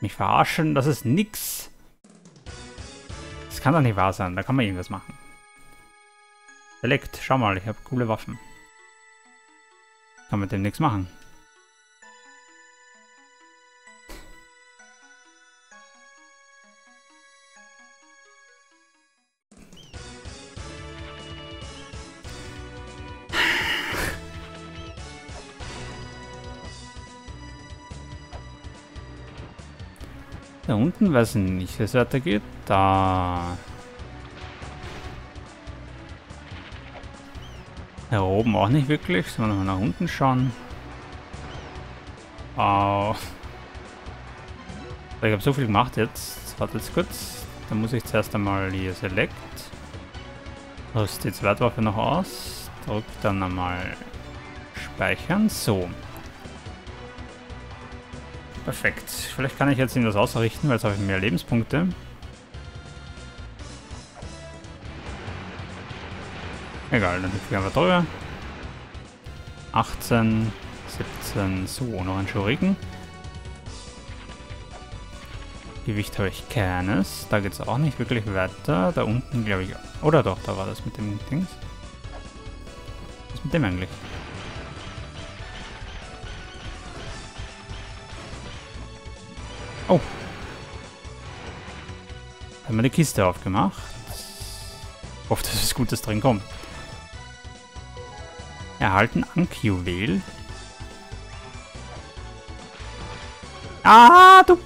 Mich verarschen, das ist nix. Das kann doch nicht wahr sein, da kann man irgendwas machen. Select, schau mal, ich habe coole Waffen. Kann mit dem nichts machen. Da unten weiß ich nicht, wie es weitergeht. Da Da oben auch nicht wirklich. Sollen wir nach unten schauen. Oh. Ich habe so viel gemacht jetzt. Warte jetzt kurz. Dann muss ich zuerst einmal hier Select. Rüst die Zweitwaffe noch aus. Drück dann einmal Speichern. So. Perfekt. Vielleicht kann ich jetzt irgendwas ausrichten, weil jetzt habe ich mehr Lebenspunkte. Egal, dann hüpfe ich einfach drüber. 18, 17, so, noch ein Schuriken. Gewicht habe ich keines. Da geht es auch nicht wirklich weiter. Da unten, glaube ich... Oder doch, da war das mit dem Dings. mit dem eigentlich? Oh. Haben wir die Kiste aufgemacht. Ich hoffe, dass was Gutes drin kommt. Erhalten Ank-Juwel. Ah, du...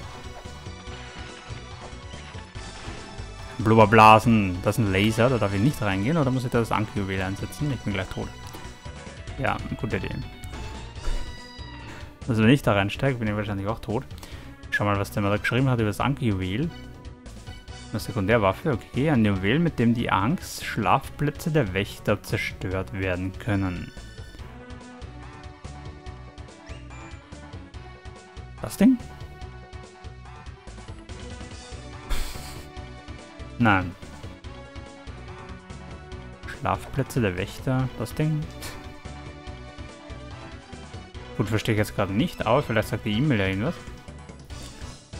Blubberblasen. Das ist ein Laser, da darf ich nicht reingehen. Oder muss ich da das Ank-Juwel einsetzen? Ich bin gleich tot. Ja, gute Idee. Also wenn ich da reinsteige, bin ich wahrscheinlich auch tot. Schau mal, was der mal da geschrieben hat über das Ank-Juwel. Eine Sekundärwaffe, okay. Ein Juwel, mit dem die Angst Schlafplätze der Wächter zerstört werden können. Das Ding? Nein. Schlafplätze der Wächter, das Ding? Gut, verstehe ich jetzt gerade nicht, aber vielleicht sagt die E-Mail ja irgendwas.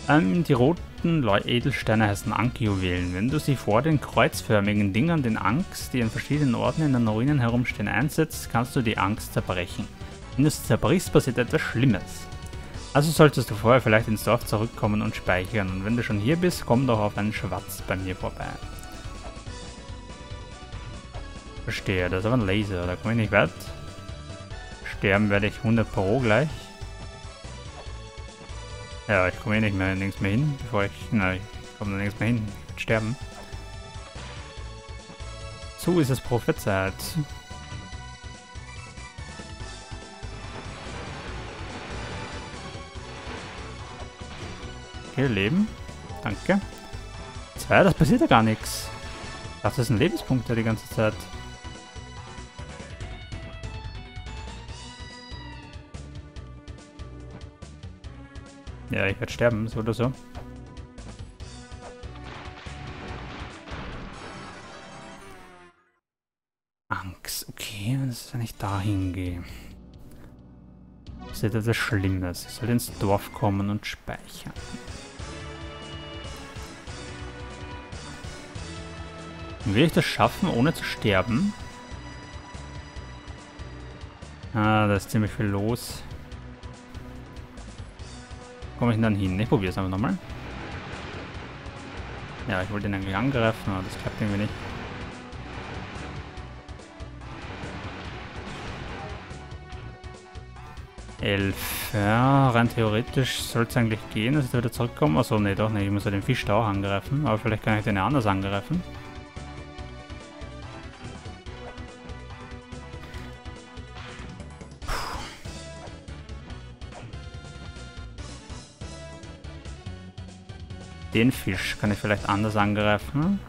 Ähm, die roten Edelsteine heißen Ankh-Juwelen. Wenn du sie vor den kreuzförmigen Dingern, den Anks, die an verschiedenen Orten in den Ruinen herumstehen, einsetzt, kannst du die Angst zerbrechen. Wenn du es zerbrichst, passiert etwas Schlimmes. Also solltest du vorher vielleicht ins Dorf zurückkommen und speichern. Und wenn du schon hier bist, komm doch auf einen Schwatz bei mir vorbei. Verstehe, das ist aber ein Laser, da komme ich nicht weit. Sterben werde ich 100 Pro gleich. Ja, ich komme eh nicht mehr nirgends mehr hin, bevor ich... Nein, ich komme nirgends mehr hin. Ich werde sterben. So ist es prophezeit. Okay, Leben. Danke. Zwei, das passiert ja gar nichts. Das ist ein Lebenspunkt ja die ganze Zeit. Ja, ich werde sterben, so oder so. Angst, okay, wenn ich nicht dahin gehe. Das ist etwas Schlimmes. Ich soll ins Dorf kommen und speichern. Will ich das schaffen, ohne zu sterben? Ah, da ist ziemlich viel los. Komme ich denn dann hin? Ich probiere es einfach nochmal. Ja, ich wollte ihn eigentlich angreifen, aber das klappt irgendwie nicht. Elf. Ja, rein theoretisch soll es eigentlich gehen, dass ich da wieder zurückkomme. Achso, nee, doch nicht. Ich muss ja den Fisch da auch angreifen. Aber vielleicht kann ich den ja anders angreifen. Den Fisch kann ich vielleicht anders angreifen.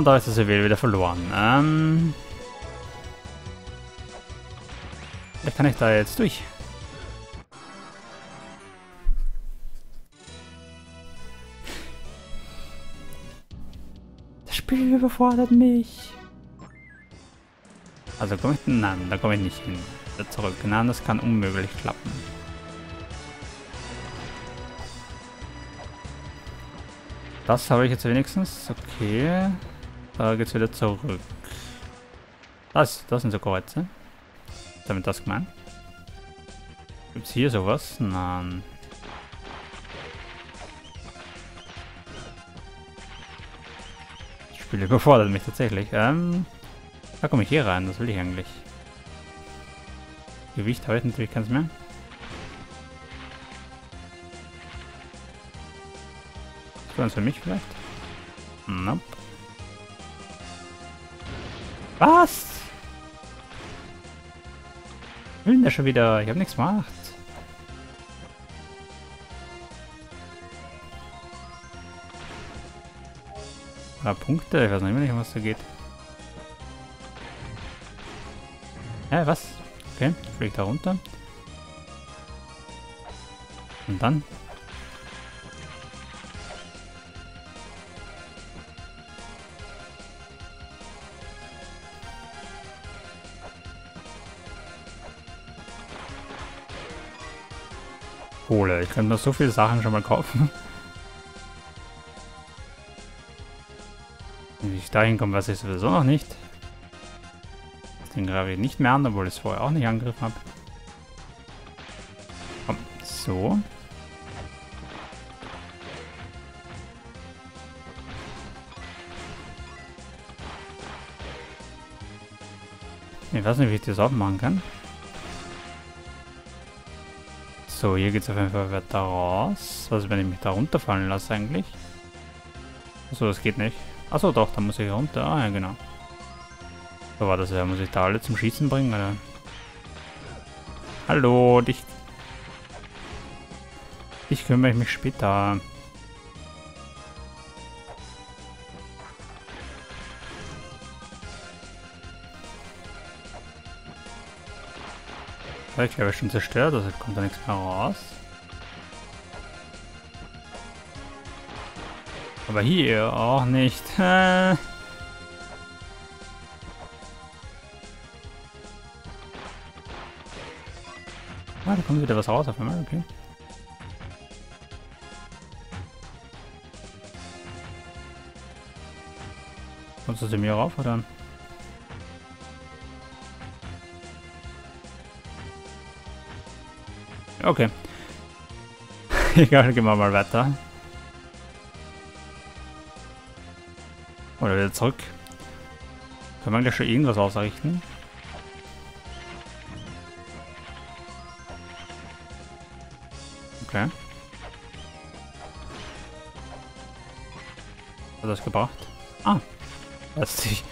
Und da ist das Juwel wieder verloren. Ähm Vielleicht kann ich da jetzt durch. Spiel überfordert mich. Also komme ich... Nein, da komme ich nicht hin. Zurück. Nein, das kann unmöglich klappen. Das habe ich jetzt wenigstens. Okay. Da geht's wieder zurück. Das, das sind so Kreuze. Damit das gemeint. Gibt's hier sowas? Nein. Spiel überfordert mich tatsächlich. Ähm, da komme ich hier rein, das will ich eigentlich. Gewicht habe ich natürlich keins mehr. So, für mich vielleicht? Nope. Was? Will denn der schon wieder? Ich habe nichts gemacht. Ah, Punkte? Ich weiß nicht, um was da geht. Hä, was? Okay, fliegt da runter. Und dann? Kohle. Ich könnte mir so viele Sachen schon mal kaufen. (laughs) Wie ich da hinkomme, weiß ich sowieso noch nicht. Den greife ich nicht mehr an, obwohl ich es vorher auch nicht angegriffen habe. Komm, so. Ich weiß nicht, wie ich das aufmachen kann. So, hier geht es auf jeden Fall weiter raus. Was, wenn ich mich da runterfallen lasse eigentlich? Achso, das geht nicht. Achso, doch, da muss ich runter. Ah, ja, genau. So war das ja. Muss ich da alle zum Schießen bringen, oder? Hallo, dich... Dich kümmere ich mich später. Ich glaube, schon zerstört, also kommt da nichts mehr raus. Aber hier auch nicht. (laughs) Ah, da kommt wieder was raus auf einmal, okay. Kommst du zu mir rauf, oder? Okay. (laughs) Egal, gehen wir mal weiter. Oder wieder zurück. Können wir eigentlich schon irgendwas ausrichten? Okay. Hat das gebracht? Ah. Das ist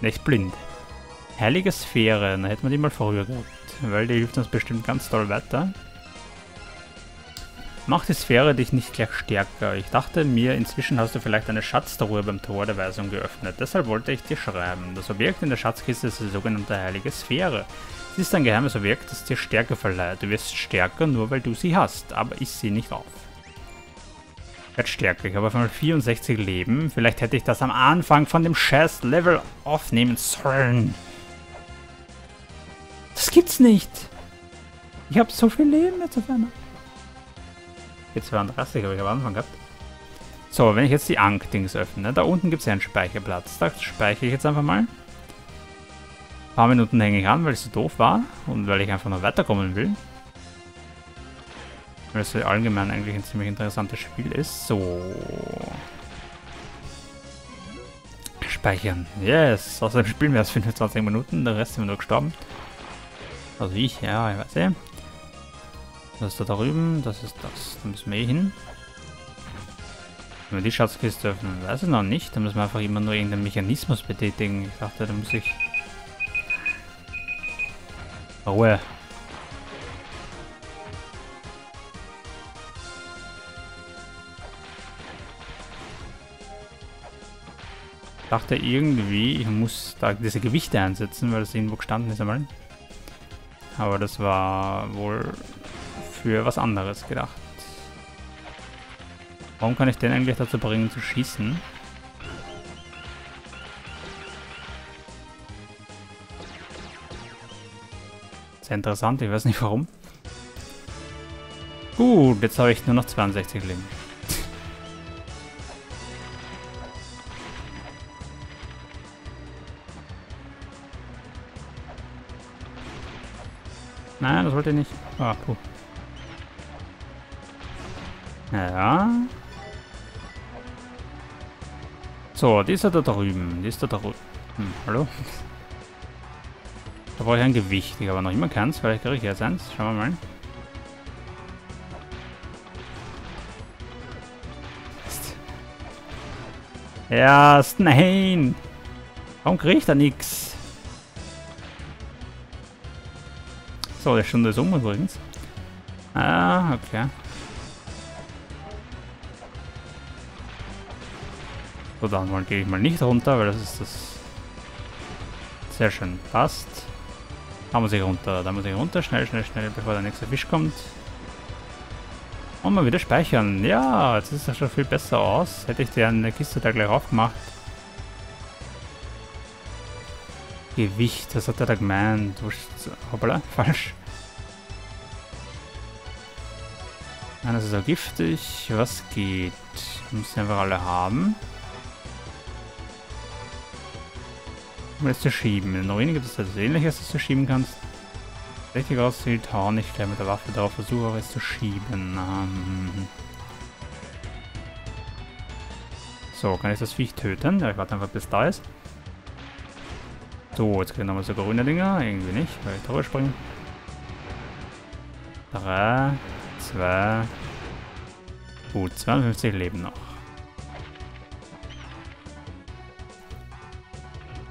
nicht blind. Heilige Sphäre, dann hätten wir die mal früher gehabt. Weil die hilft uns bestimmt ganz toll weiter. Macht die Sphäre dich nicht gleich stärker. Ich dachte mir, inzwischen hast du vielleicht eine Schatztruhe beim Tor der Weisung geöffnet. Deshalb wollte ich dir schreiben. Das Objekt in der Schatzkiste ist die sogenannte Heilige Sphäre. Sie ist ein geheimes Objekt, das dir Stärke verleiht. Du wirst stärker, nur weil du sie hast. Aber ich sie nicht auf. Ich werde stärker. Ich habe auf einmal 64 Leben. Vielleicht hätte ich das am Anfang von dem scheiß Level aufnehmen sollen. Das gibt's nicht. Ich habe so viel Leben jetzt auf einmal. Jetzt 32 habe ich am Anfang gehabt. So, wenn ich jetzt die Ank-Dings öffne, da unten gibt es ja einen Speicherplatz. Da speichere ich jetzt einfach mal. Ein paar Minuten hänge ich an, weil es so doof war und weil ich einfach noch weiterkommen will. Weil es allgemein eigentlich ein ziemlich interessantes Spiel ist. So. Speichern. Yes. Außerdem spielen wir erst 25 Minuten, der Rest sind wir nur gestorben. Also ich, ja, ich weiß ja. Das ist da drüben, das ist das. Da müssen wir eh hin. Wenn wir die Schatzkiste öffnen, weiß ich noch nicht. Da müssen wir einfach immer nur irgendeinen Mechanismus betätigen. Ich dachte, da muss ich... Ruhe. Ich dachte irgendwie, ich muss da diese Gewichte einsetzen, weil das irgendwo gestanden ist einmal. Aber das war wohl für was anderes gedacht. Warum kann ich den eigentlich dazu bringen zu schießen? Sehr interessant, ich weiß nicht warum. Gut, jetzt habe ich nur noch 62 Leben. Nein, das wollte ich nicht. Ah, puh. Ja. So, die ist ja da drüben. Die ist da drüben. Hm, hallo? Da brauche ich ein Gewicht. Ich habe noch immer keins. Vielleicht kriege ich jetzt eins. Schauen wir mal. Erst, nein! Warum kriege ich da nichts? So, der Stunde ist um übrigens. Ah, okay. So, dann gehe ich mal nicht runter, weil das ist das... Sehr schön, passt. Da muss ich runter, da muss ich runter, schnell, schnell, schnell, bevor der nächste Fisch kommt. Und mal wieder speichern. Ja, jetzt sieht das schon viel besser aus. Hätte ich dir eine Kiste da gleich aufgemacht. Gewicht, was hat er da gemeint? Hoppala, (laughs) falsch. Einer ist auch giftig. Was geht? Müssen einfach alle haben. Um jetzt zu schieben. In der Ruine gibt es etwas ähnliches, das du schieben kannst. Richtig aussieht, hau nicht gleich mit der Waffe drauf, versuche auch es zu schieben. Ähm so, kann ich das Viech töten? Ja, ich warte einfach bis da ist. So, jetzt kriegen wir nochmal so grüne Dinger. Irgendwie nicht, weil ich drüber springen. 3, 2, gut, 52 leben noch.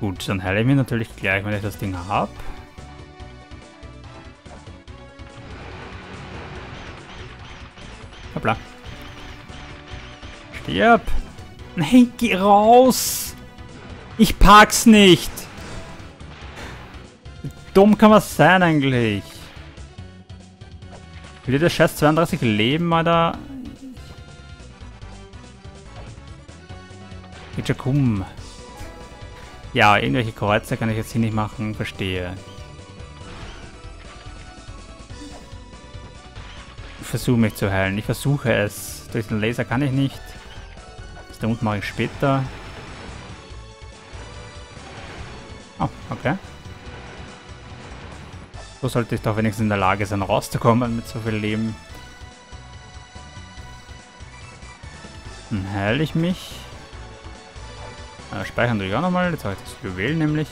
Gut, dann heile ich mich natürlich gleich, wenn ich das Ding habe. Hoppla. Stirb! Nein, geh raus! Ich pack's nicht! Wie dumm kann man sein eigentlich? Will der Scheiß 32 Leben, Alter? Ichakum. Ja, irgendwelche Kreuze kann ich jetzt hier nicht machen, verstehe. Ich versuche mich zu heilen. Ich versuche es. Durch den Laser kann ich nicht. Das da unten mache ich später. Oh, okay. So sollte ich doch wenigstens in der Lage sein, rauszukommen mit so viel Leben. Dann heile ich mich. Äh, speichern tue ich auch nochmal. Jetzt habe ich das Juwel nämlich.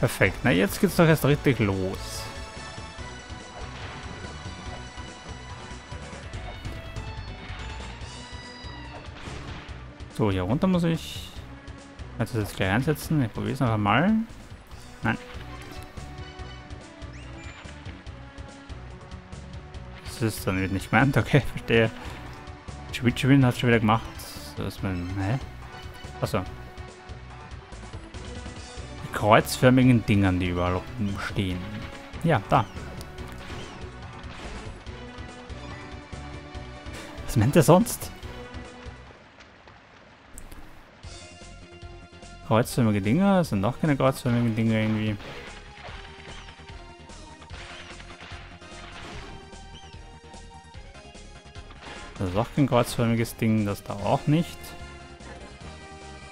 Perfekt. Na, jetzt geht's doch erst richtig los. So, hier runter muss ich. Also jetzt gleich einsetzen. Ich probiere es einfach mal. Nein. Das ist dann nicht gemeint. (laughs) Okay, verstehe. Switch Win hat schon wieder gemacht. So ist mein. Hä? Achso. Die kreuzförmigen Dingern, die überall stehen. Ja, da. Was meint er sonst? Kreuzförmige Dinger? Sind noch keine kreuzförmigen Dinger irgendwie. Das ist auch kein kreuzförmiges Ding, das da auch nicht.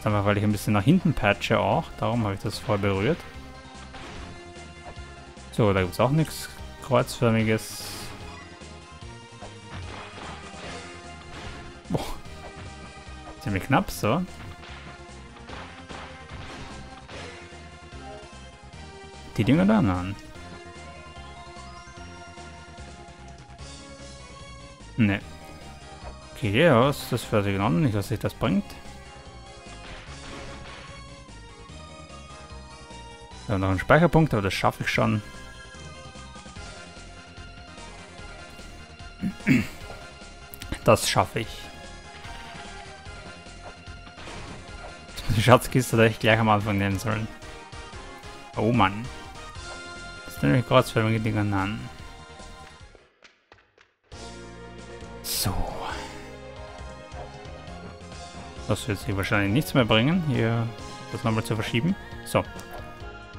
Einfach weil ich ein bisschen nach hinten patche auch. Darum habe ich das voll berührt. So, da gibt es auch nichts kreuzförmiges. Boah. Ziemlich knapp so. Die Dinger da an. Ne. Okay, ja, das für Signal? Nicht, was sich das bringt. Wir haben noch einen Speicherpunkt, aber das schaffe ich schon. Das schaffe ich. Die Schatzkiste hätte ich gleich am Anfang nehmen sollen. Oh Mann. Das sind nämlich kreuzförmige Dinger an. So. Das wird sich wahrscheinlich nichts mehr bringen, hier das nochmal zu verschieben. So.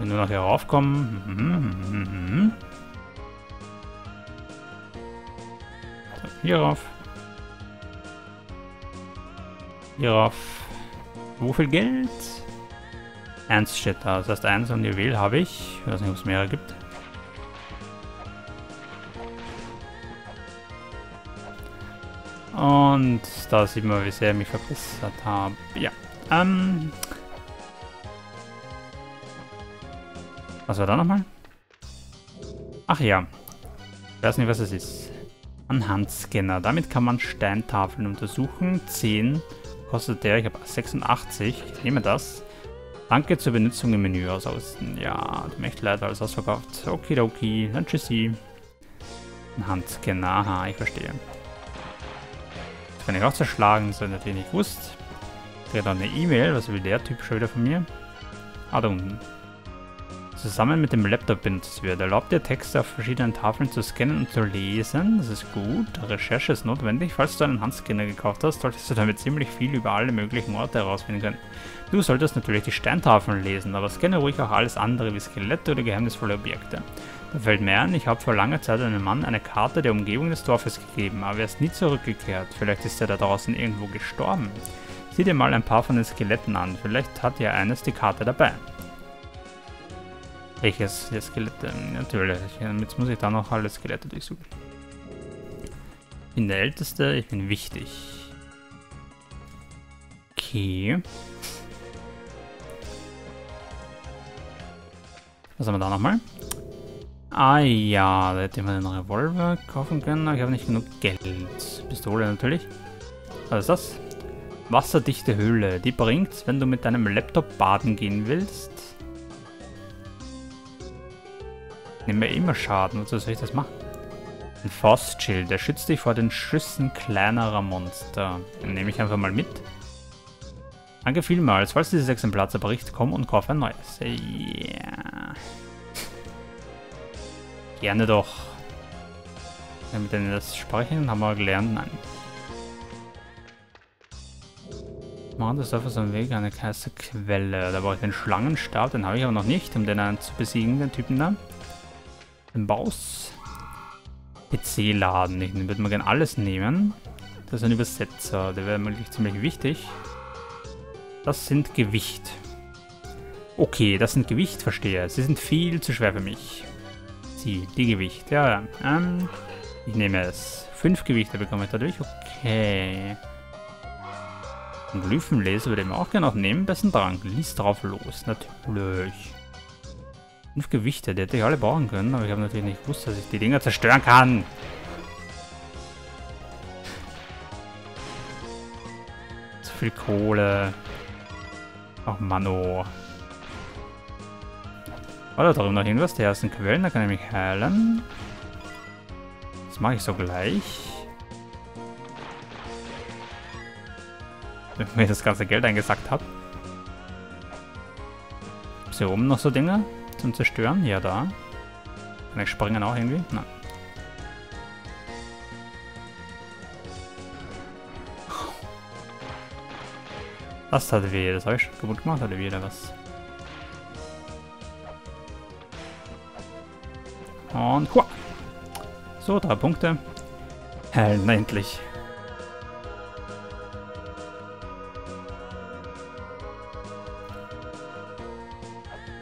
Wenn wir noch hier raufkommen. Hier rauf. Hier rauf. Wo viel Geld? Eins steht da. Das heißt, eins und Juwel habe ich. Ich weiß nicht, ob es mehrere gibt. Und da sieht man, wie sehr ich mich verbessert habe. Ja. Ähm. Was war da nochmal? Ach ja. Ich weiß nicht, was es ist. Ein Handscanner. Damit kann man Steintafeln untersuchen. 10 kostet der. Ich habe 86. Ich nehme das. Danke zur Benutzung im Menü außen. Ja, tut mir echt leid, alles ausverkauft. Okidoki, dann tschüssi. Ein Handscanner, aha, ich verstehe. Das kann ich auch zerschlagen, das habe ich nicht gewusst. Kriege dann eine E-Mail, was will der Typ schon wieder von mir? Ah, da unten. Zusammen mit dem Laptop benutzt wird, erlaubt dir Texte auf verschiedenen Tafeln zu scannen und zu lesen. Das ist gut. Recherche ist notwendig. Falls du einen Handscanner gekauft hast, solltest du damit ziemlich viel über alle möglichen Orte herausfinden können. Du solltest natürlich die Steintafeln lesen, aber scanne ruhig auch alles andere wie Skelette oder geheimnisvolle Objekte. Da fällt mir ein, ich habe vor langer Zeit einem Mann eine Karte der Umgebung des Dorfes gegeben, aber er ist nie zurückgekehrt. Vielleicht ist er da draußen irgendwo gestorben. Sieh dir mal ein paar von den Skeletten an. Vielleicht hat ja eines die Karte dabei. Welches der Skelette? Natürlich. Jetzt muss ich da noch alle Skelette durchsuchen. Ich bin der Älteste, ich bin wichtig. Okay. Was haben wir da nochmal? Ah ja, da hätte man den Revolver kaufen können, aber ich habe nicht genug Geld. Pistole natürlich. Was ist das? Wasserdichte Höhle. Die bringt's, wenn du mit deinem Laptop baden gehen willst. Nimm mir immer Schaden, wozu soll ich das machen? Ein Faustschild, der schützt dich vor den Schüssen kleinerer Monster. Den nehme ich einfach mal mit. Danke vielmals. Falls dieses Exemplar zerbricht, komm und kauf ein neues. Yeah. Gerne doch. Wir denn das sprechen, haben wir gelernt. Nein. Machen das auf so einem Weg eine heiße Quelle. Da brauche ich den Schlangenstab, den habe ich aber noch nicht, um den zu besiegen, den Typen da. Den Baus. PC-Laden. Ich würde mal gerne alles nehmen. Das ist ein Übersetzer, der wäre wirklich ziemlich wichtig. Das sind Gewicht. Okay, das sind Gewicht, verstehe. Sie sind viel zu schwer für mich. Sie, die Gewicht. Ja, ja. Ähm, ich nehme es. Fünf Gewichte bekomme ich dadurch. Okay. Und Glyphenleser würde ich mir auch gerne noch nehmen. Besten Drang. Lies drauf los. Natürlich. Fünf Gewichte, die hätte ich alle brauchen können, aber ich habe natürlich nicht gewusst, dass ich die Dinger zerstören kann. Zu viel Kohle. Ach, Mano. War da drüben noch irgendwas? Die ersten Quellen, da kann ich mich heilen. Das mache ich so gleich. Wenn ich das ganze Geld eingesackt habe. Ist hier oben noch so Dinge zum Zerstören? Ja, da. Kann ich springen auch irgendwie? Nein. Das hat weh, das habe ich schon kaputt gemacht, oder wieder was? Und hua. So, drei Punkte. Hell, endlich.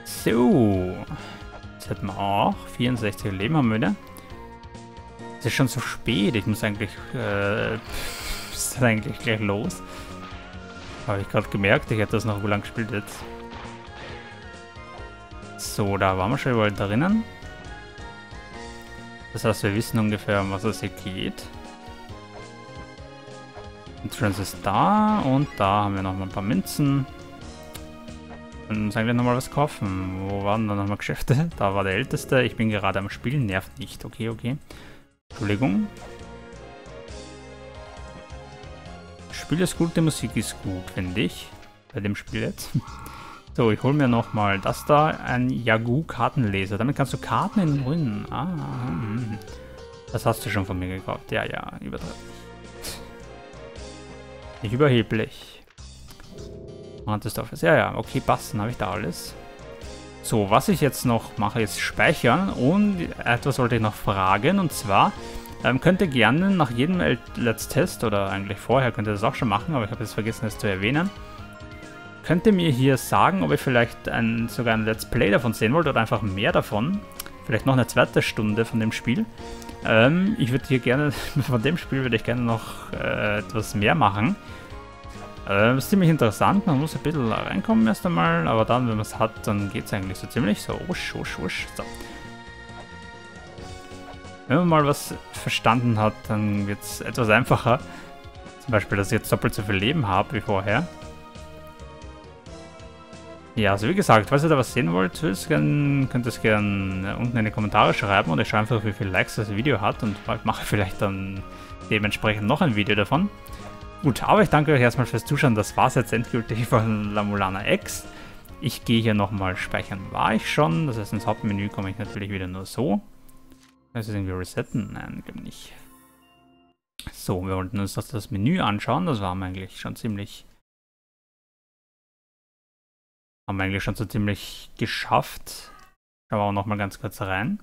So. Hätten wir auch 64 Leben haben wir wieder. Es ist schon so spät, ich muss eigentlich, äh, ist eigentlich gleich los. Habe ich gerade gemerkt, ich hätte das noch lang gespielt jetzt. So, da waren wir schon überall drinnen. Das heißt, wir wissen ungefähr, um was es hier geht. Entrance ist da und da haben wir noch mal ein paar Münzen. Dann uns eigentlich nochmal was kaufen. Wo waren da nochmal Geschäfte? (laughs) Da war der Älteste. Ich bin gerade am Spielen. Nervt nicht. Okay, okay. Entschuldigung. Spiel ist gut, die Musik ist gut, finde ich. Bei dem Spiel jetzt. (laughs) So, ich hole mir nochmal das da, ein Yagoo-Kartenleser. Damit kannst du Karten in Ruinen. Ah, hm. das hast du schon von mir gekauft. Ja, ja, übertreiblich. Nicht überheblich. Ja, ja, okay, passen, habe ich da alles. So, was ich jetzt noch mache, ist speichern und etwas wollte ich noch fragen und zwar ähm, könnt ihr gerne nach jedem Let's Test oder eigentlich vorher könnt ihr das auch schon machen, aber ich habe jetzt vergessen, das zu erwähnen, Könnt ihr mir hier sagen, ob ihr vielleicht ein, sogar ein Let's Play davon sehen wollt oder einfach mehr davon? Vielleicht noch eine zweite Stunde von dem Spiel. Ähm, ich würde hier gerne, (laughs) von dem Spiel würde ich gerne noch äh, etwas mehr machen. Äh, ist ziemlich interessant, man muss ein bisschen reinkommen erst einmal, aber dann, wenn man es hat, dann geht es eigentlich so ziemlich so. Wusch, wusch, wusch. So. Wenn man mal was verstanden hat, dann wird es etwas einfacher. Zum Beispiel, dass ich jetzt doppelt so viel Leben habe wie vorher. Ja, also wie gesagt, falls ihr da was sehen wollt, könnt ihr es gerne unten in die Kommentare schreiben und ich schaue einfach, wie viele Likes das Video hat und mache vielleicht dann dementsprechend noch ein Video davon. Gut, aber ich danke euch erstmal fürs Zuschauen. Das war es jetzt endgültig von La Mulana X. Ich gehe hier nochmal speichern, war ich schon. Das heißt, ins Hauptmenü komme ich natürlich wieder nur so. Das ist irgendwie resetten? Nein, glaube nicht. So, wir wollten uns das, das Menü anschauen. Das war eigentlich schon ziemlich haben wir eigentlich schon so ziemlich geschafft. Schauen wir auch noch mal ganz kurz rein.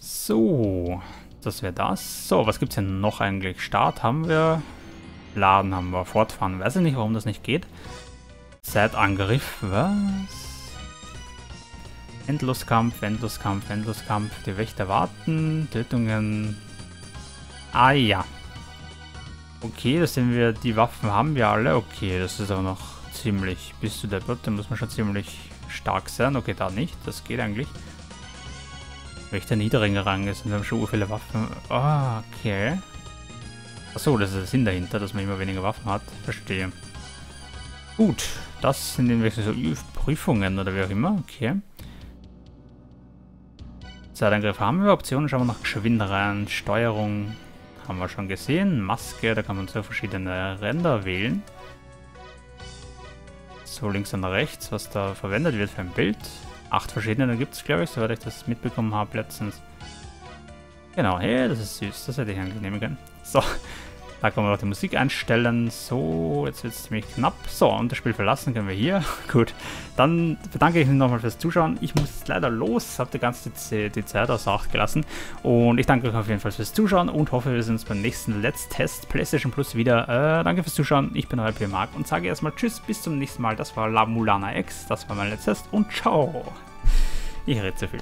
So, das wäre das. So, was gibt es denn noch eigentlich? Start haben wir, Laden haben wir, Fortfahren. Weiß ich nicht, warum das nicht geht. Zeitangriff, was? Endloskampf, Endloskampf, Endloskampf. Die Wächter warten, Tötungen. Ah ja. Okay, das sind wir, die Waffen haben wir alle. Okay, das ist aber noch ziemlich, bis zu der Botte muss man schon ziemlich stark sein. Okay, da nicht, das geht eigentlich. Welcher niedrigen Rang ist und wir haben schon viele Waffen. Ah, oh, okay. Achso, das ist der Sinn dahinter, dass man immer weniger Waffen hat. Verstehe. Gut, das sind irgendwelche so Prüfungen oder wie auch immer. Okay. Zeitangriff haben wir. Optionen schauen wir nach Geschwindereien, Steuerung haben wir schon gesehen. Maske, da kann man so verschiedene Ränder wählen. So, links und rechts, was da verwendet wird für ein Bild acht verschiedene gibt es, glaube ich, soweit ich das mitbekommen habe letztens. Genau, hey, das ist süß, das hätte ich eigentlich nehmen können. So, da können wir auch die Musik einstellen. So, jetzt wird es ziemlich knapp. So, und das Spiel verlassen können wir hier. (laughs) Gut, dann bedanke ich mich nochmal fürs Zuschauen. Ich muss jetzt leider los, habe die ganze die Zeit außer Acht gelassen. Und ich danke euch auf jeden Fall fürs Zuschauen und hoffe, wir sehen uns beim nächsten Let's Test PlayStation Plus wieder. Äh, danke fürs Zuschauen, ich bin euer P. Mark und sage erstmal Tschüss, bis zum nächsten Mal. Das war La Mulana X, das war mein Let's Test und ciao. Ich rede zu viel.